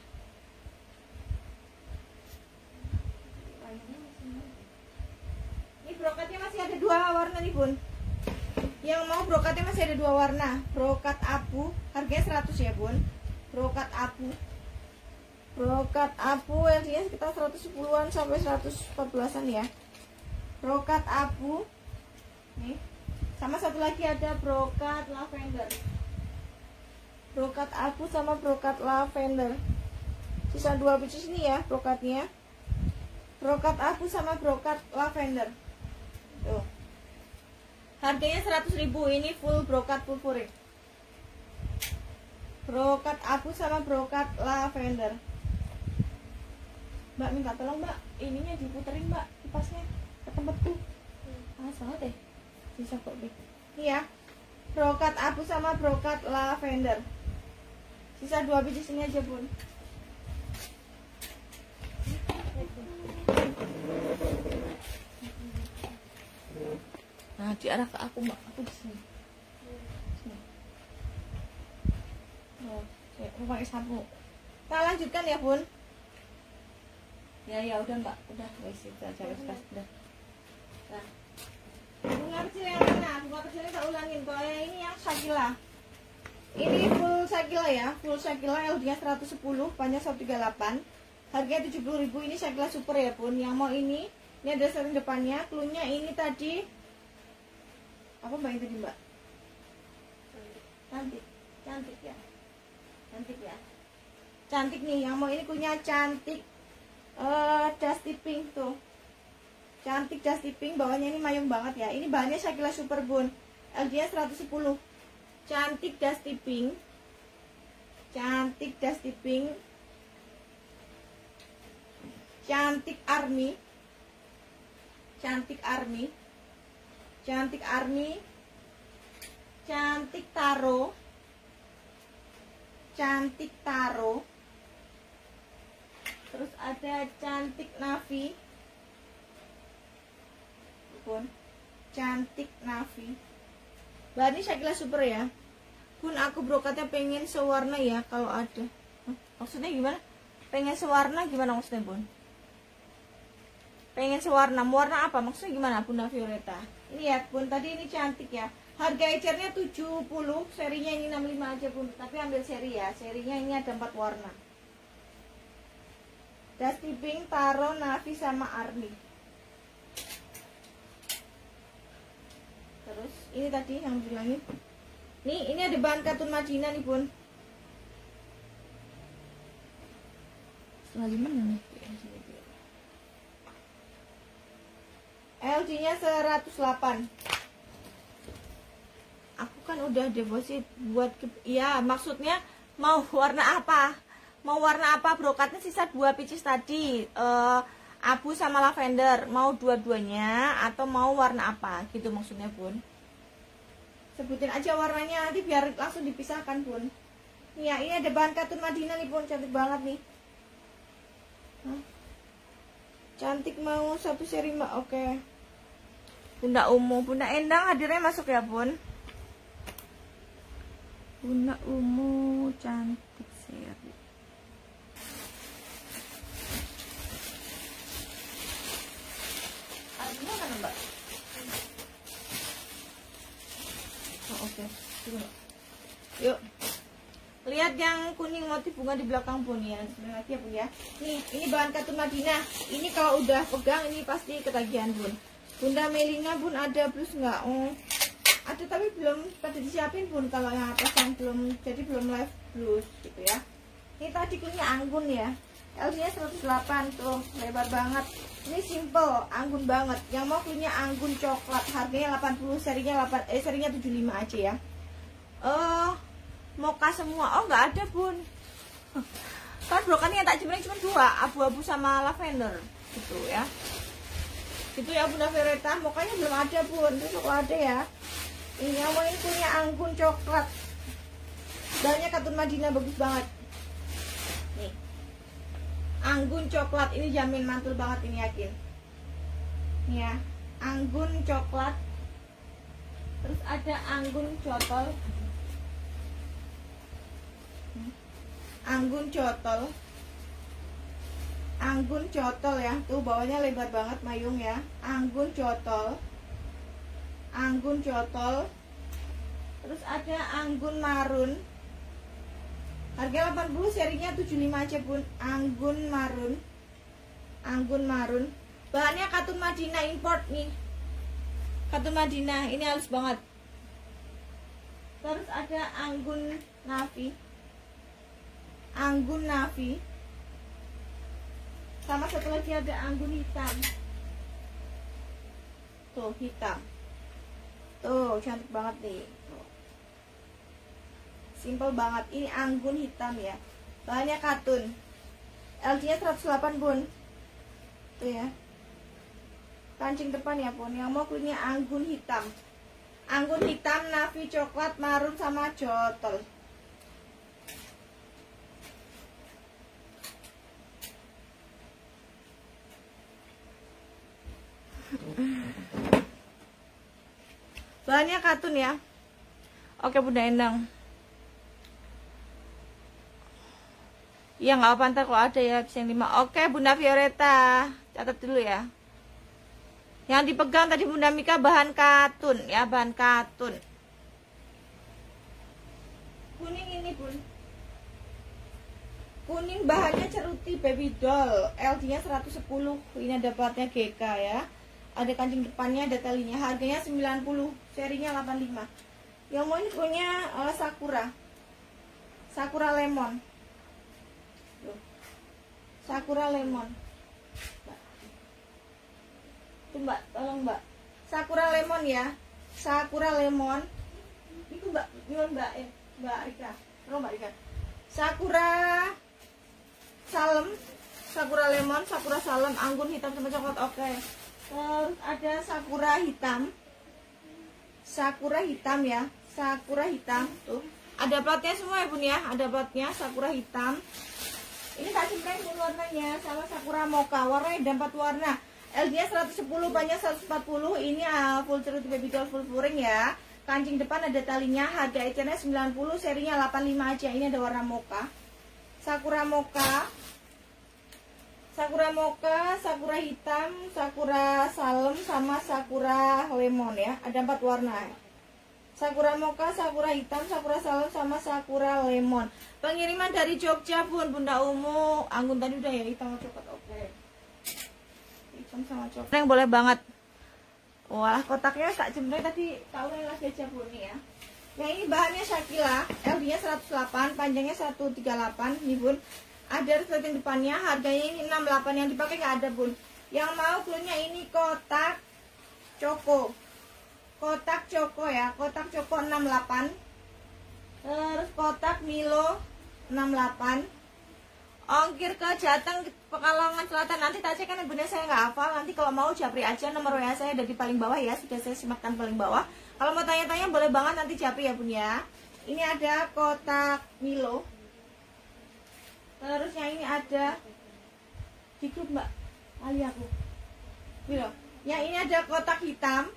ini brokatnya masih ada dua warna nih bun. Yang mau brokatnya masih ada dua warna. Brokat abu harganya 100 ya bun. Brokat abu brokat abu LDS sekitar 110-an sampai 114-an ya. Brokat abu. Nih. Sama satu lagi ada brokat lavender. Brokat abu sama brokat lavender. Sisa dua biji ini ya brokatnya. Brokat abu sama brokat lavender. Tuh. Harganya 100.000 ini full brokat purpurin brokat abu sama brokat lavender mbak minta tolong mbak. Ininya diputerin mbak kipasnya ke tempatku. Hmm. ah salah deh. Bisa kok deh iya. Brokat abu sama brokat lavender. Sisa dua biji sini aja bun. Nah diarah ke aku mbak. Aku di sini. Sini. Oh, pakai sapu kita lanjutkan ya bun ya ya udah mbak. Udah guys itu aja wes pas udah nah. Bunga kecil yang mana bunga kecilnya tak ulangin kalau yang ini yang sakila ini full sakila ya. Full sakila LD nya 110 panjang 138 harganya 70.000 ini sakila super ya pun yang mau ini ini ada sering depannya. Klunya ini tadi apa mbak ini tadi mbak? Cantik. Cantik. Ya? Cantik ya? Cantik nih. Yang mau ini punya cantik uh, dusty pink tuh. Cantik dusty pink bawahnya ini mayung banget ya. Ini bahannya Shakila Superbone LG 110 cantik dusty pink. Cantik dusty pink. Cantik army. Cantik army. Cantik army. Cantik taro. Cantik taro terus ada cantik navi. Pun cantik navi. Mbak ini Syakila super ya. Pun aku brokatnya pengen sewarna ya kalau ada. Maksudnya gimana? Pengen sewarna gimana maksudnya bun? Pengen sewarna. Warna apa? Maksudnya gimana bunda Violeta? Ini ya bun tadi ini cantik ya. Harga ecernya 70 serinya ini 65 aja bun. Tapi ambil seri ya. Serinya ini ada empat warna Dusty Pink, Taro, Navi sama Arni. Terus ini tadi yang bilangin. Nih, ini ada bahan katun Madinah nih, Bun. Lagi mana nih? LG-nya 108. Aku kan udah deposit buat ke, ya maksudnya mau warna apa? Mau warna apa? Brokatnya sisa dua pieces tadi. Uh, abu sama lavender. Mau dua-duanya atau mau warna apa? Gitu maksudnya bun. Sebutin aja warnanya nanti biar langsung dipisahkan bun. Iya ini ada bahan katun Madinah nih bun. Cantik banget nih. Hah? cantik mau satu seri mbak. Oke. Bunda umum bunda endang hadirnya masuk ya bun? Bunda umum cantik seri mbak yuk. Lihat yang kuning motif bunga di belakang pun ya lagi ya pun ya. Nih ini bahan katun Madinah. Ini kalau udah pegang ini pasti ketagihan bun. Bunda Melina bun ada plus nggak? Oh ada tapi belum pada disiapin pun kalau yang atas yang belum jadi belum live blues gitu ya. Ini tadi kuning anggun ya. LG nya 108 tuh. Lebar banget ini simple anggun banget. Yang mau punya anggun coklat harganya 80 serinya 8 eh serinya 75 aja ya. Eh uh, moka semua. Oh nggak ada bun. Kan brokannya tak jembreng cuma dua abu-abu sama lavender gitu ya. Itu ya bunda Vereta mukanya belum ada bun. Kalau ada ya. Ini yang mau ini punya anggun coklat. Banyak katun Madinah bagus banget anggun coklat ini jamin mantul banget ini yakin? Ya anggun coklat. Terus ada anggun cotol. Anggun cotol. Anggun cotol ya. Tuh bawahnya lebar banget mayung ya. Anggun cotol. Anggun cotol. Terus ada anggun marun Harga 80 serinya 75 aja bun. Anggun marun. Anggun marun. Bahannya katun Madinah import nih. Katun Madinah ini halus banget. Terus ada anggun navi. Anggun navi. Sama satu lagi ada anggun hitam. Tuh hitam. Tuh cantik banget nih simple banget. Ini anggun hitam ya. Bahannya katun. LG nya 108 bun. Tuh ya. Kancing depan ya pun yang mau kulitnya anggun hitam. Anggun hitam navy coklat marun sama jotol. Bahannya katun ya. Oke bunda endang. Iya nggak apa ntar kalau ada ya yang lima. Oke Bunda Violeta, catat dulu ya. Yang dipegang tadi Bunda Mika bahan katun ya, bahan katun. Kuning ini bun. Kuning bahannya ceruti baby doll, LD-nya 110. Ini ada platnya GK ya. Ada kancing depannya, ada talinya. Harganya 90, serinya 85. Yang mau ini punya uh, Sakura. Sakura lemon. Sakura lemon. Tuh Mbak, tolong Mbak. Sakura lemon ya. Sakura lemon. Itu Mbak, Mbak eh Mbak Rika. Tolong Mbak Rika. Sakura salem, sakura lemon, sakura salem, anggun hitam sama coklat. Oke. Terus ada sakura hitam. Sakura hitam ya. Sakura hitam tuh. Ada platnya semua ya Bun ya. Ada platnya sakura hitam ini kasih cempreng full warnanya sama sakura mocha. Warnanya ada empat warna. LG 110 banyak 140 ini uh, full cerut baby doll full furing ya. Kancing depan ada talinya harga ecerannya 90 serinya 85 aja. Ini ada warna mocha. Sakura mocha. Sakura mocha sakura hitam sakura salem sama sakura lemon ya. Ada empat warna. Sakura mocha, sakura hitam, sakura salem, sama sakura lemon. Pengiriman dari Jogja pun Bunda Umu. Anggun tadi udah ya hitam sama coklat. Oke. Hitam sama coklat. Yang boleh banget. Wah, kotaknya tak jembreng tadi tahu yang lagi aja pun ya. Yang ini bahannya Shakila, LD-nya 108, panjangnya 138 nih Bun. Ada resleting depannya, harganya ini 68 yang dipakai nggak ada Bun. Yang mau klunya ini kotak Choco kotak Choco ya kotak Choco 68 terus kotak Milo 68 ongkir ke Jateng Pekalongan Selatan. Nanti tak kan bunda saya nggak hafal. Nanti kalau mau japri aja nomor WA saya ada di paling bawah ya. Sudah saya simakkan paling bawah. Kalau mau tanya-tanya boleh banget nanti japri ya bun ya. Ini ada kotak Milo. Terus yang ini ada di grup mbak. Ali aku. Milo. Yang ini ada kotak hitam.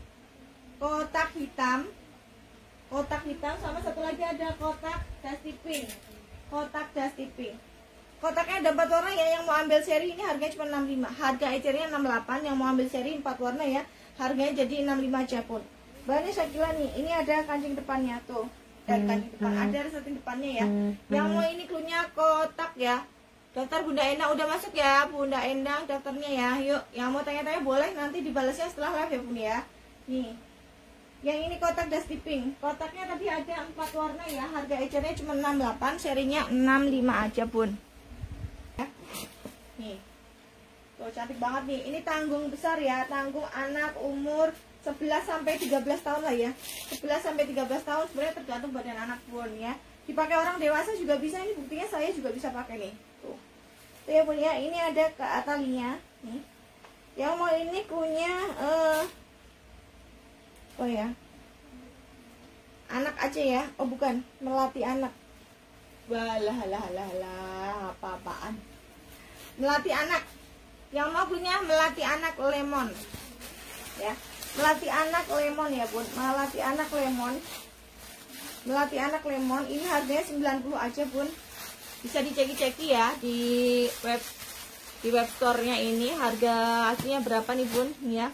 Kotak hitam. Kotak hitam sama satu lagi ada kotak dusty pink kotak dusty pink kotaknya ada empat warna ya yang mau ambil seri ini harganya cuma 65 harga ecernya 68 yang mau ambil seri empat warna ya harganya jadi 65 aja pun bahannya Shakila nih ini ada kancing depannya tuh. Dan kancing depan hmm. ada resleting depannya ya. Hmm. yang mau ini klunya kotak ya. Daftar Bunda Endang udah masuk ya Bunda Endang daftarnya ya. Yuk yang mau tanya-tanya boleh nanti dibalasnya setelah live ya Bunda ya. Nih yang ini kotak dusty pink. Kotaknya tadi ada empat warna ya. Harga ecernya cuma 68 serinya 65 aja pun ya. nih. Tuh cantik banget nih. Ini tanggung besar ya. Tanggung anak umur 11 sampai 13 tahun lah ya. 11 sampai 13 tahun sebenarnya tergantung badan anak pun ya. Dipakai orang dewasa juga bisa. Ini buktinya saya juga bisa pakai nih. Tuh. Tuh ya punya ini ada ke talinya nih. Yang mau ini punya uh, oh ya. Anak aja ya. Oh bukan. Melatih anak. Walah lah lah lah apa apaan melatih anak. Yang mau punya melatih anak lemon. Ya. Melatih anak lemon ya bun. Melatih anak lemon. Melatih anak lemon. Ini harganya 90 aja bun. Bisa diceki-ceki ya di web di web store-nya ini. Harga aslinya berapa nih bun? Ya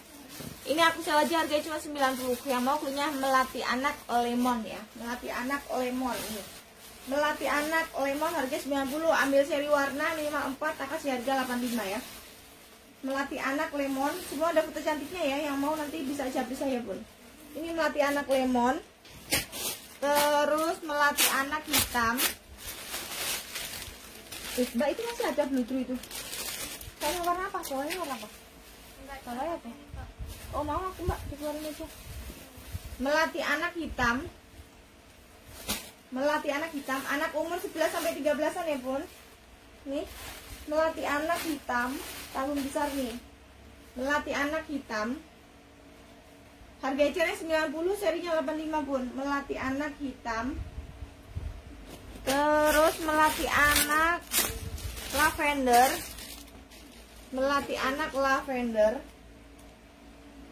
ini aku sel aja harganya cuma 90 Yang mau punya melati anak lemon ya. Melati anak lemon ini. Melati anak lemon harga 90 Ambil seri warna 54 Tak kasih harga 85 ya. Melati anak lemon Semua ada foto cantiknya ya. Yang mau nanti bisa japri saya pun. Ini melati anak lemon. Terus melati anak hitam. Eh, Mbak itu masih ada blue itu? Kayaknya warna apa? Soalnya warna apa? Soalnya apa? Oh mau aku mbak dikeluarin aja. Melati anak hitam. Melati anak hitam. Anak umur 11 sampai 13an ya bun. Nih melati anak hitam tahun besar nih. Melati anak hitam. Harga ecernya 90 serinya 85 bun. Melati anak hitam. Terus melati anak lavender. Melati anak lavender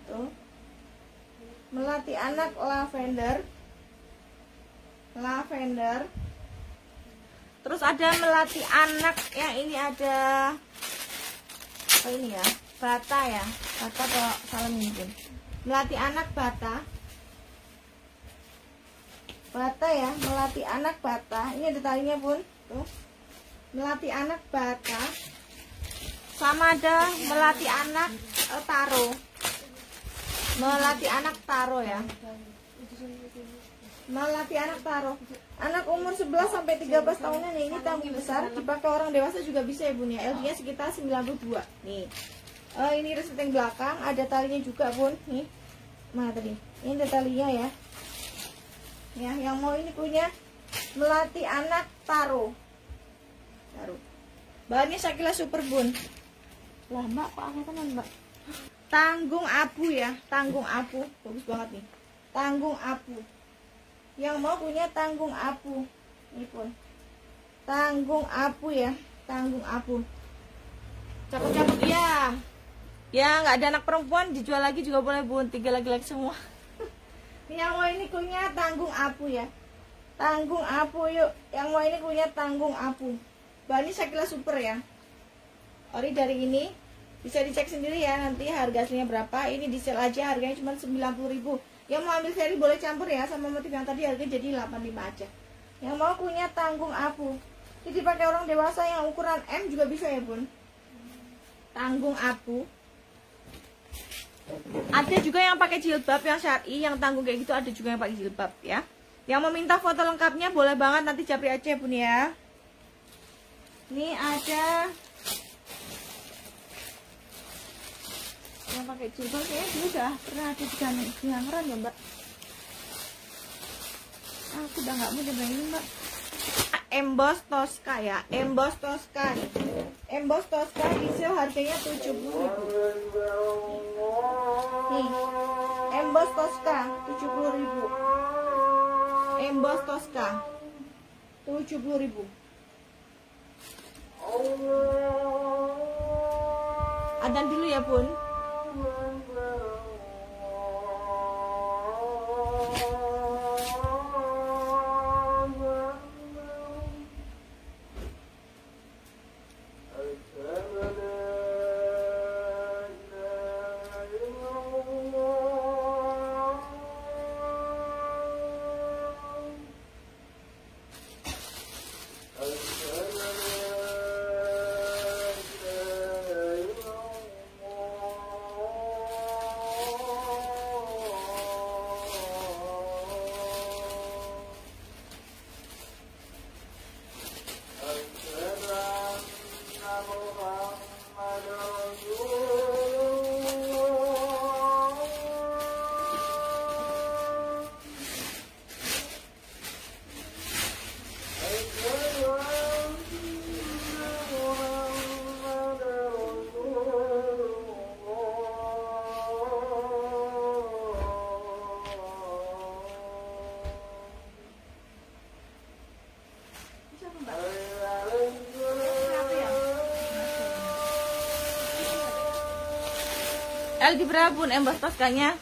tuh melati anak lavender. Lavender. Terus ada melati anak yang ini ada apa ini ya? Bata ya? Bata atau salam mungkin. Melati anak bata. Bata ya melati anak bata. Ini ada talinya pun tuh. Melati anak bata. Sama ada melati anak eh, taro melati anak taro ya. Melati anak taro. Anak umur 11 sampai 13 tahunan ini tanggung besar. Dipakai orang dewasa juga bisa ya bun ya. LG nya sekitar 92 nih. Uh, ini resleting belakang. Ada talinya juga bun. Nih. Mana tadi? Ini ada talinya ya. Ya yang mau ini punya melati anak taro. Taro bahannya sakila super bun. Lah mbak kok angkatan mbak tanggung abu ya tanggung abu bagus banget nih. Tanggung abu yang mau punya tanggung abu ini pun. Tanggung abu ya tanggung abu cakep-cakep ya ya nggak ada anak perempuan dijual lagi juga boleh bun. Tiga laki-laki semua. Yang mau ini punya tanggung abu ya. Tanggung abu yuk. Yang mau ini punya tanggung abu bahannya sakila super ya. Ori dari ini bisa dicek sendiri ya nanti harga aslinya berapa. Ini di sale aja harganya cuma 90.000 yang mau ambil seri boleh campur ya sama motif yang tadi harga jadi 85 aja. Yang mau punya tanggung apu. Jadi pakai orang dewasa yang ukuran M juga bisa ya bun. Tanggung apu. Ada juga yang pakai jilbab yang syari yang tanggung kayak gitu ada juga yang pakai jilbab ya. Yang mau minta foto lengkapnya boleh banget nanti japri aja ya bun ya. Ini ada yang pakai jilbab kayaknya dulu udah pernah ada di Gangeran ya mbak? Aku udah nggak mau coba ini mbak. Embos Tosca ya embos Tosca. Embos Tosca diesel harganya 70 ribu. Nih embos Tosca 70 ribu. Embos Tosca 70 ribu. Adan dulu ya bun Pun embas toskanya.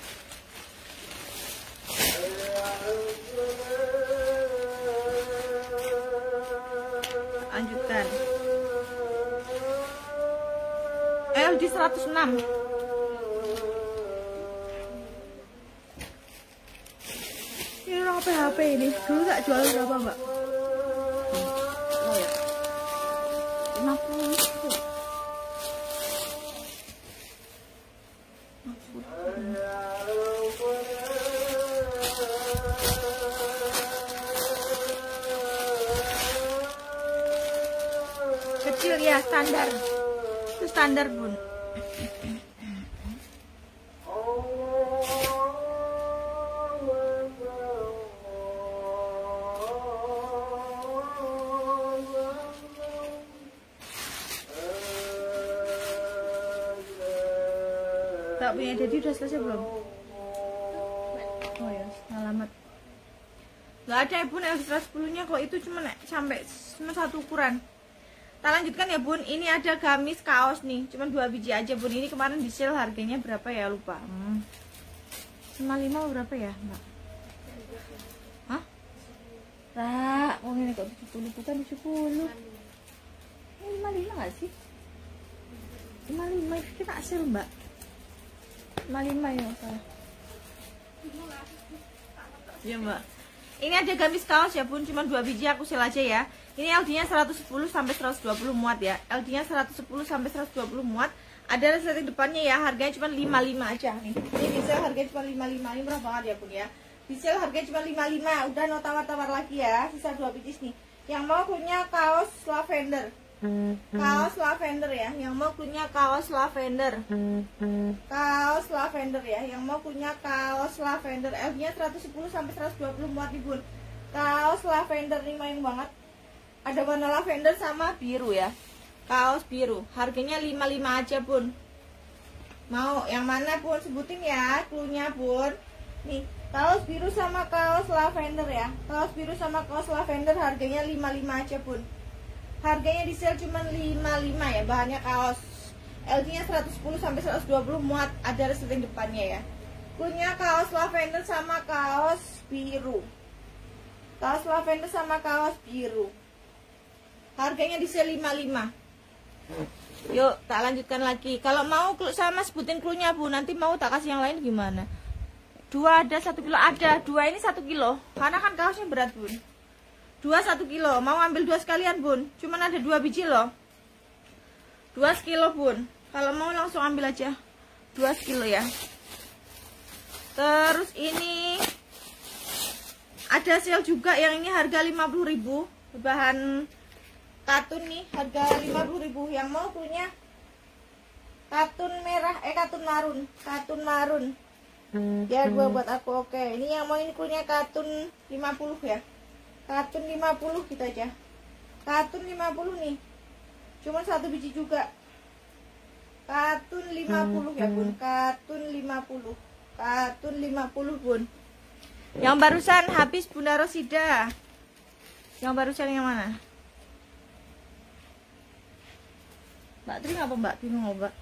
Lanjutkan. L di 106 ini orang PHP ini? Dulu tak jual berapa mbak tak punya jadi udah selesai belum? Oh ya alamat nggak ada ya bun ekstra 10 nya kok itu cuma sampai cuma satu ukuran. Kita lanjutkan ya bun. Ini ada gamis kaos nih. Cuma dua biji aja bun. Ini kemarin di sale harganya berapa ya? Lupa. Hmm. 55 berapa ya mbak? Hah? Ra, oh ini kok 70 bukan 70 ini 55 gak sih? 55 itu kita hasil mbak 55 ya salah Iya mbak. Ini ada gamis kaos ya bun. Cuma dua biji aku sel aja ya. Ini LD nya 110 sampai 120 muat ya. LD nya 110 sampai 120 muat. Ada resleting depannya ya. Harganya cuma 55 aja. Nih ini diesel harganya cuma 55 ini murah banget ya bun ya. Diesel harganya cuma 55 udah no tawar-tawar lagi ya. Sisa dua biji nih yang mau punya kaos lavender kaos lavender ya. Yang mau punya kaos lavender. Kaos lavender ya. Yang mau punya kaos lavender. L nya 110 sampai 120 muat nih bun kaos lavender nih main banget. Ada warna lavender sama biru ya. Kaos biru. Harganya 55 aja bun. Mau yang mana pun sebutin ya cluenya bun. Nih kaos biru sama kaos lavender ya. Kaos biru sama kaos lavender harganya 55 aja bun harganya di sale cuma 55 ya bahannya kaos. LG nya 110 sampai 120 muat ada resleting depannya ya. Punya kaos lavender sama kaos biru. Kaos lavender sama kaos biru. Harganya di sale 55 yuk tak lanjutkan lagi. Kalau mau sama sebutin klunya bu. Nanti mau tak kasih yang lain gimana? Dua ada satu kilo. Ada dua ini satu kilo. Karena kan kaosnya berat bun dua satu kilo. Mau ambil dua sekalian bun. Cuman ada dua biji loh. Dua sekilo bun. Kalau mau langsung ambil aja. Dua sekilo ya. Terus ini ada sale juga yang ini harga 50.000 bahan katun nih harga 50.000 yang mau punya katun merah eh katun marun. Katun marun. Ya dua buat aku. Oke ini yang mau ini punya katun 50 ya Katun 50 kita aja. Katun 50 nih. Cuma satu biji juga. Katun 50 ya bun. Katun 50. Katun 50 bun. Yang barusan habis Bunda Rosida. Yang barusan yang mana? Mbak Tri ngapa Mbak bingung Mbak?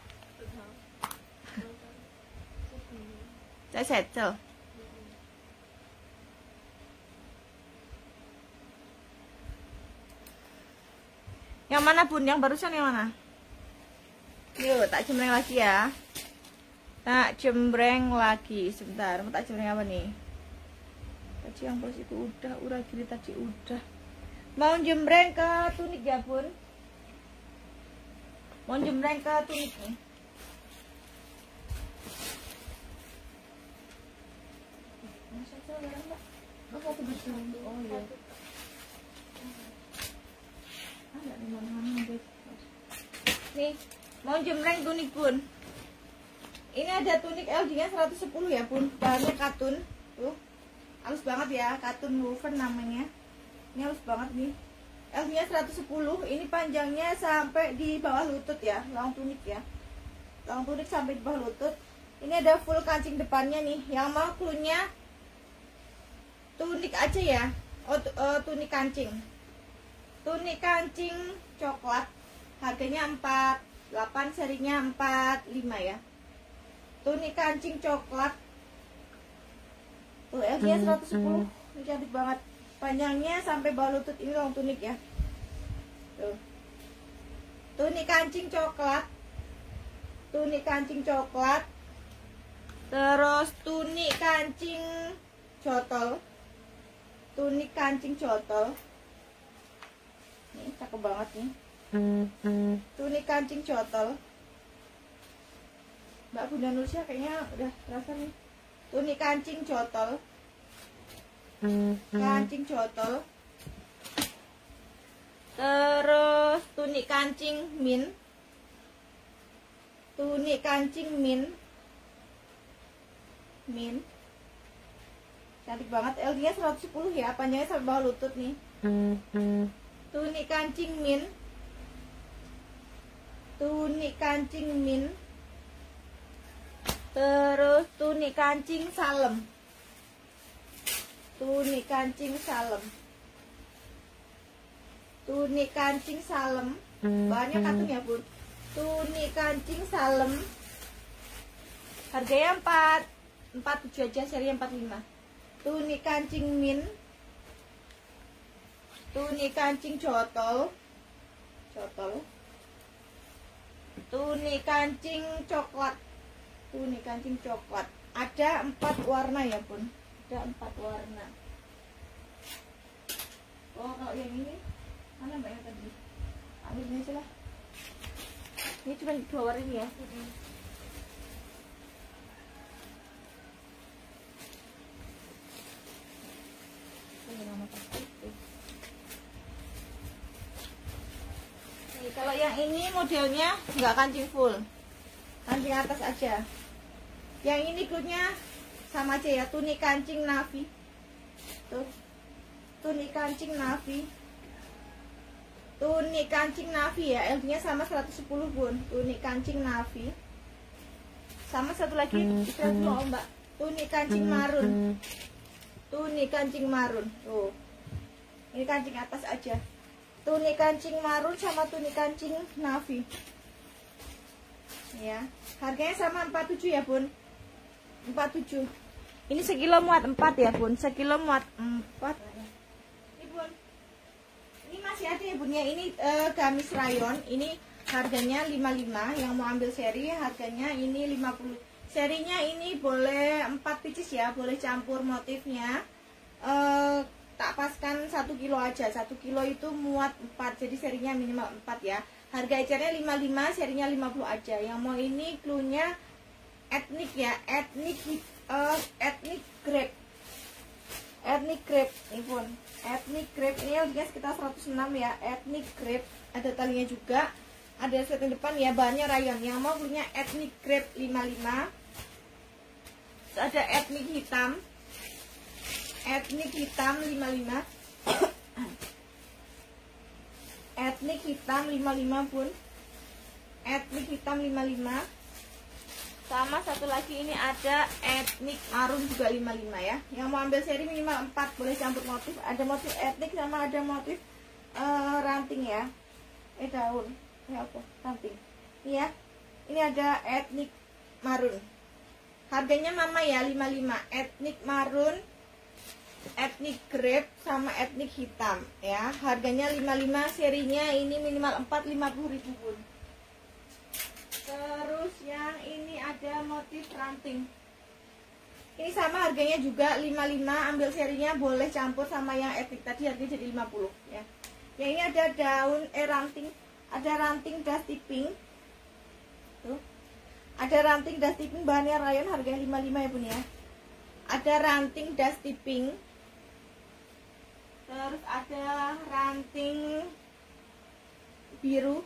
Saya settle. Yang mana bun? Yang barusan yang mana? Yuk, tak cembreng lagi ya. Tak cembreng lagi. Sebentar, mau tak cembreng apa nih? Tadi yang bos itu udah, urah gini tadi udah. Mau jembreng ke tunik ya bun? Mau jembreng ke tunik nih. Oh, Oh, iya. Nih mau jemreng tunik pun ini ada tunik LG nya 110 ya pun bahannya katun. Tuh halus banget ya katun woven namanya. Ini halus banget nih. LG nya 110 ini panjangnya sampai di bawah lutut ya long tunik ya. Long tunik sampai di bawah lutut. Ini ada full kancing depannya nih. Yang mau klunya tunik aja ya oh, tunik kancing tunik kancing coklat. Harganya 48 serinya 45 ya. Tunik kancing coklat. Tuh LG 110 ini cantik banget. Panjangnya sampai bawah lutut ini long tunik ya. Tuh. Tunik kancing coklat. Tunik kancing coklat. Terus tunik kancing cotol tunik kancing cotol ini cakep banget nih. Tunik kancing cotol. Mbak Bunda Nursia kayaknya udah terasa nih. Tunik kancing cotol. Kancing cotol. Terus tunik kancing min. Tunik kancing min. Min. Cantik banget. LD nya 110 ya panjangnya sampai bawah lutut nih tunik kancing min. Tunik kancing min. Terus tunik kancing salem. Tunik kancing salem. Tunik kancing salem. Banyak katun ya bun tunik kancing salem. Harganya 4 47 aja seri 45 tunik kancing min tunik kancing jotol jotol tunik kancing coklat. Tunik kancing coklat. Ada empat warna ya pun ada empat warna. Oh kalau yang ini mana mbak yang tadi? Ambil ini aja lah. Ini cuma dua warna ini ya Kalau yang ini modelnya nggak kancing full, kancing atas aja. Yang ini kulitnya sama aja ya, tunik kancing navy. Tuh, tunik kancing navy. Tunik kancing navy ya, LD-nya sama 110 bun. Tunik kancing navy. Sama satu lagi, kita dulu mbak. Tunik kancing marun. Tunik kancing marun. Tuh. Ini kancing atas aja. Tunik kancing marun sama tunik kancing navy. Ya, harganya sama 47 ya, Bun. 47. Ini sekilo muat 4 ya, Bun. Sekilo muat 4. Ini, Bun. Ini masih ada ya, Bun ya. Ini eh, gamis rayon. Ini harganya 55. Yang mau ambil seri harganya ini 50. Serinya ini boleh 4 pieces ya, boleh campur motifnya. Eh tak paskan 1 kilo aja. 1 kilo itu muat 4. Jadi serinya minimal 4 ya. Harga ecernya 55, serinya 50 aja. Yang mau ini cluenya etnik ya, etnik uh, etnik grape. Etnik grape ini pun. Etnik grape ini harganya sekitar 106 ya. Etnik grape ada talinya juga. Ada setting depan ya, bahannya rayon. Yang mau punya etnik grape 55. Terus ada etnik hitam. Etnik hitam 55 etnik hitam 55 pun. Etnik hitam 55 sama satu lagi ini ada etnik marun juga 55 ya. Yang mau ambil seri minimal 4 boleh campur motif. Ada motif etnik sama ada motif uh, ranting ya. Eh daun. Ya apa? Ranting. Ya. Ini ada etnik marun harganya mama ya 55 etnik marun etnik grape sama etnik hitam ya. Harganya 55 serinya ini minimal 4 50 ribu pun. Terus yang ini ada motif ranting. Ini sama harganya juga 55 ambil serinya boleh campur sama yang etnik tadi harganya jadi 50 ya. Yang ini ada daun eh ranting. Ada ranting dusty pink. Tuh. Ada ranting dusty pink bahannya rayon harganya 55 ya pun ya. Ada ranting dusty pink terus ada ranting biru.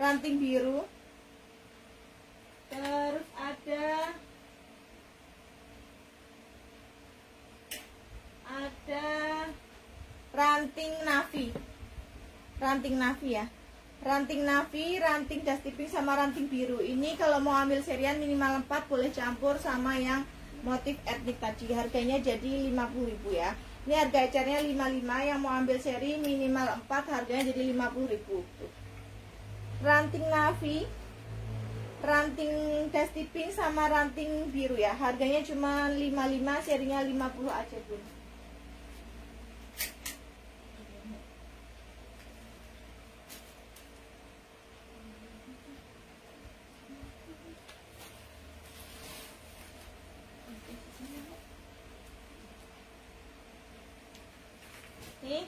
Ranting biru. Terus ada ada ranting navi. Ranting navi ya. Ranting navi ranting dusty pink sama ranting biru. Ini kalau mau ambil serian minimal 4 boleh campur sama yang motif etnik tadi. Harganya jadi 50.000 ya ini harga ecernya 55 yang mau ambil seri minimal 4 harganya jadi 50.000 Tuh. ranting navi ranting dusty pink sama ranting biru ya harganya cuma 55 serinya 50 aja pun Nih,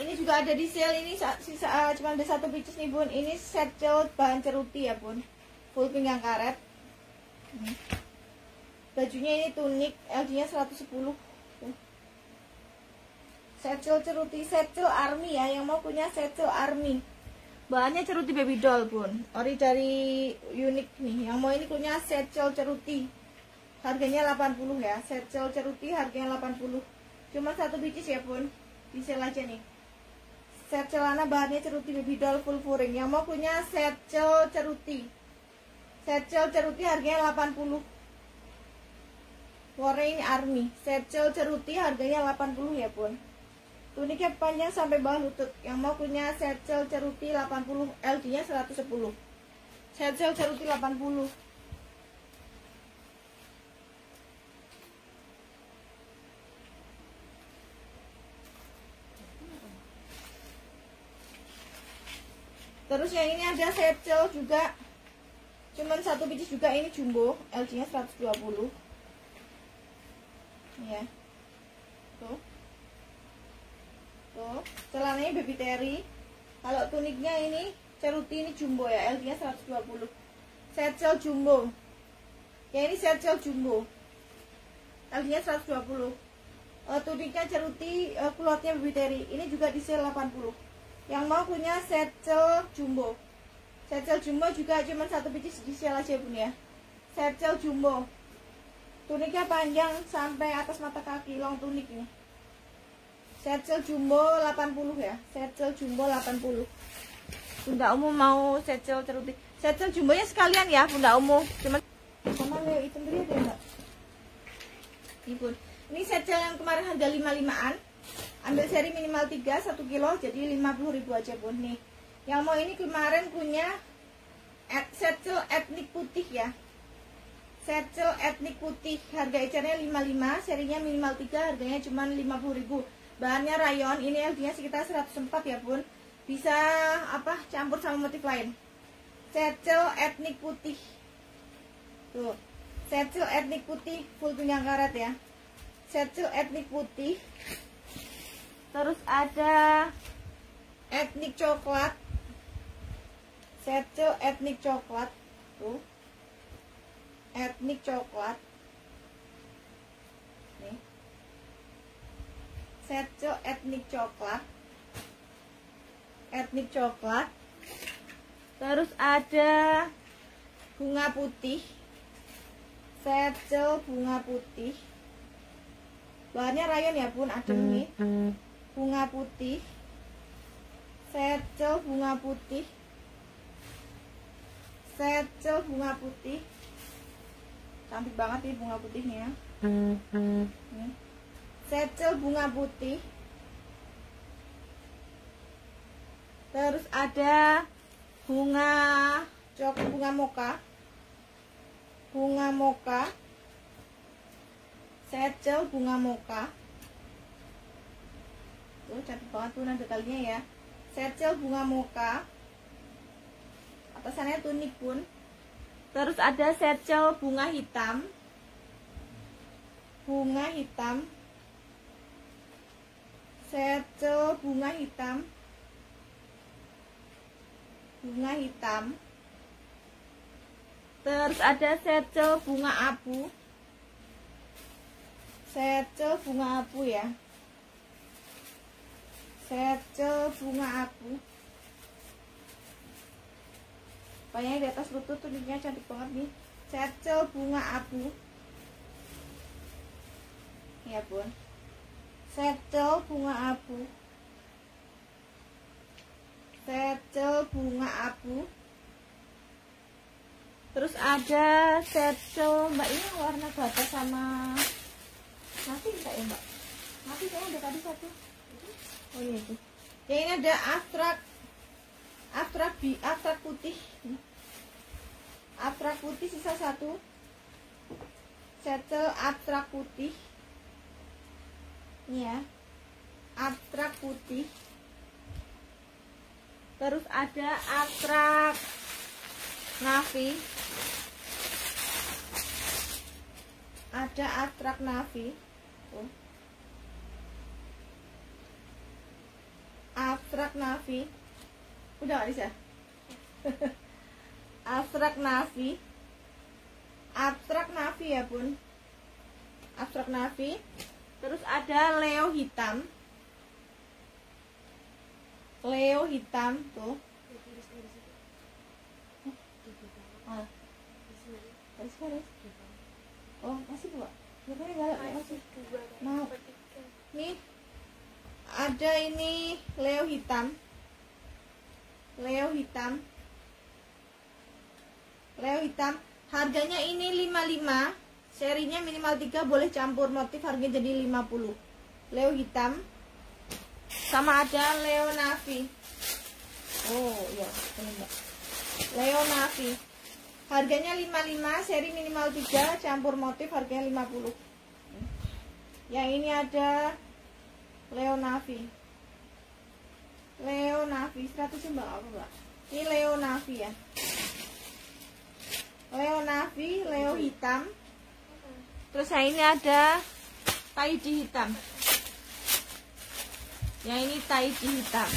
ini juga ada di sale ini sisa uh, cuma ada satu pieces nih bun. Ini set celt bahan ceruti ya bun, full pinggang karet. Hmm. Bajunya ini tunik, LD-nya 110. Setcel ceruti, setcel army ya, yang mau punya setcel army. Bahannya ceruti baby doll pun, ori dari unik nih. Yang mau ini punya setcel ceruti, harganya 80 ya. Setcel ceruti harganya 80. Cuma satu biji ya pun di aja nih set celana bahannya ceruti baby doll full furing yang mau punya set cel ceruti. Set cel ceruti harganya 80 warna army. Set cel ceruti harganya 80 ya pun. Tuniknya panjang sampai bawah lutut. Yang mau punya set cel ceruti 80 LD nya 110 set cel ceruti 80 terus yang ini ada satchel juga. Cuman satu biji juga ini jumbo LG nya 120 ya tuh. Tuh celananya baby terry. Kalau tuniknya ini ceruti ini jumbo ya LG nya 120 satchel jumbo. Ya ini satchel jumbo. LG nya 120 uh, tuniknya ceruti kulotnya Terry. Ini juga di sale 80 yang mau punya satchel jumbo. Satchel jumbo juga cuma satu biji di sale aja bun ya. Satchel jumbo. Tuniknya panjang sampai atas mata kaki long tunik ini. Satchel jumbo 80 ya. Satchel jumbo 80 bunda umum mau satchel ceruti satchel jumbonya sekalian ya bunda umum cuma sama leo itu dia ada enggak ini bun. Ini satchel yang kemarin harga 55an ambil seri minimal 3 1 kilo jadi 50 ribu aja pun nih. Yang mau ini kemarin punya satchel etnik putih ya. Satchel etnik putih harga ecernya 55 serinya minimal 3 harganya cuma 50 ribu. Bahannya rayon ini LD nya sekitar 104 ya pun. Bisa apa campur sama motif lain. Satchel etnik putih. Tuh satchel etnik putih full tunjang karat ya. Setsu etnik putih terus ada etnik coklat. Setsu etnik coklat. Tuh. Etnik coklat. Nih. Setsu etnik coklat. Etnik coklat. Terus ada bunga putih. Setsu bunga putih. Bahannya rayon ya bun? Adem nih. Bunga putih. Secel bunga putih. Secel bunga putih. Cantik banget nih bunga putihnya. Ya secel bunga putih. Terus ada bunga coklat bunga moka bunga moka secel bunga moka tuh cantik banget tuh nanti kalinya ya. Secel bunga moka atasannya tunik pun. Terus ada secel bunga hitam. Bunga hitam. Secel bunga hitam. Bunga hitam. Terus ada secel bunga abu. Secel bunga abu ya secel bunga abu banyak di atas lutut tulisnya cantik banget nih. Secel bunga abu ya bun. Secel bunga abu secel bunga abu terus ada secel mbak ini warna bata sama Masih enggak ya mbak? Masih kayaknya ada tadi satu. Oh iya itu. Ya ini ada abstrak abstrak bi abstrak putih. Abstrak putih sisa satu. Settle abstrak putih. Ini ya. Abstrak putih. Terus ada abstrak navi. Ada abstrak navi aku abstrak navi udah gak bisa? Abstrak navi abstrak navi ya bun. Abstrak navi terus ada leo hitam. Leo hitam tuh. Ah. Oh, masih dua. Mau. Nih. Ada ini Leo hitam. Leo hitam. Leo hitam. Harganya ini 55. Serinya minimal 3 boleh campur motif harganya jadi 50. Leo hitam. Sama ada Leo navy. Oh, iya, Leo navy harganya 55 seri minimal 3 campur motif harganya 50 yang ini ada Leo Navi Leo Navi 100 mbak apa mbak? Ini Leo Navy ya. Leo Navy Leo hitam. Terus yang ini ada taiji hitam. Yang ini taiji hitam.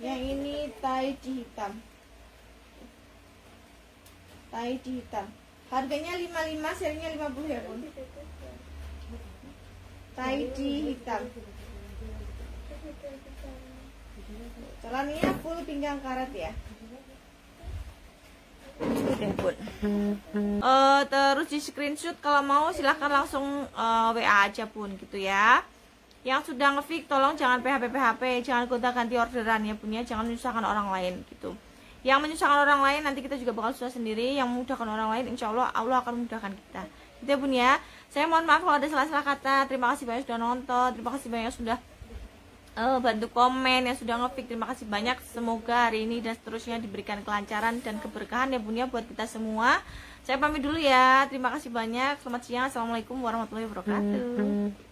Yang ini taiji hitam. Taiji hitam. Harganya 55 serinya 50 ya bun taiji hitam. Celananya full pinggang karat ya? Udah bun. Uh, terus di screenshot kalau mau silahkan langsung uh, eh, WA aja pun gitu ya. Yang sudah ngefix tolong jangan PHP PHP jangan gonta ganti orderan ya punya jangan menyusahkan orang lain gitu. Yang menyusahkan orang lain nanti kita juga bakal susah sendiri. Yang memudahkan orang lain insya Allah Allah akan memudahkan kita. Gitu ya bun ya saya mohon maaf kalau ada salah-salah kata. Terima kasih banyak sudah nonton. Terima kasih banyak sudah uh, bantu komen yang sudah ngefik terima kasih banyak. Semoga hari ini dan seterusnya diberikan kelancaran dan keberkahan ya bun ya buat kita semua. Saya pamit dulu ya. Terima kasih banyak. Selamat siang. Assalamualaikum warahmatullahi wabarakatuh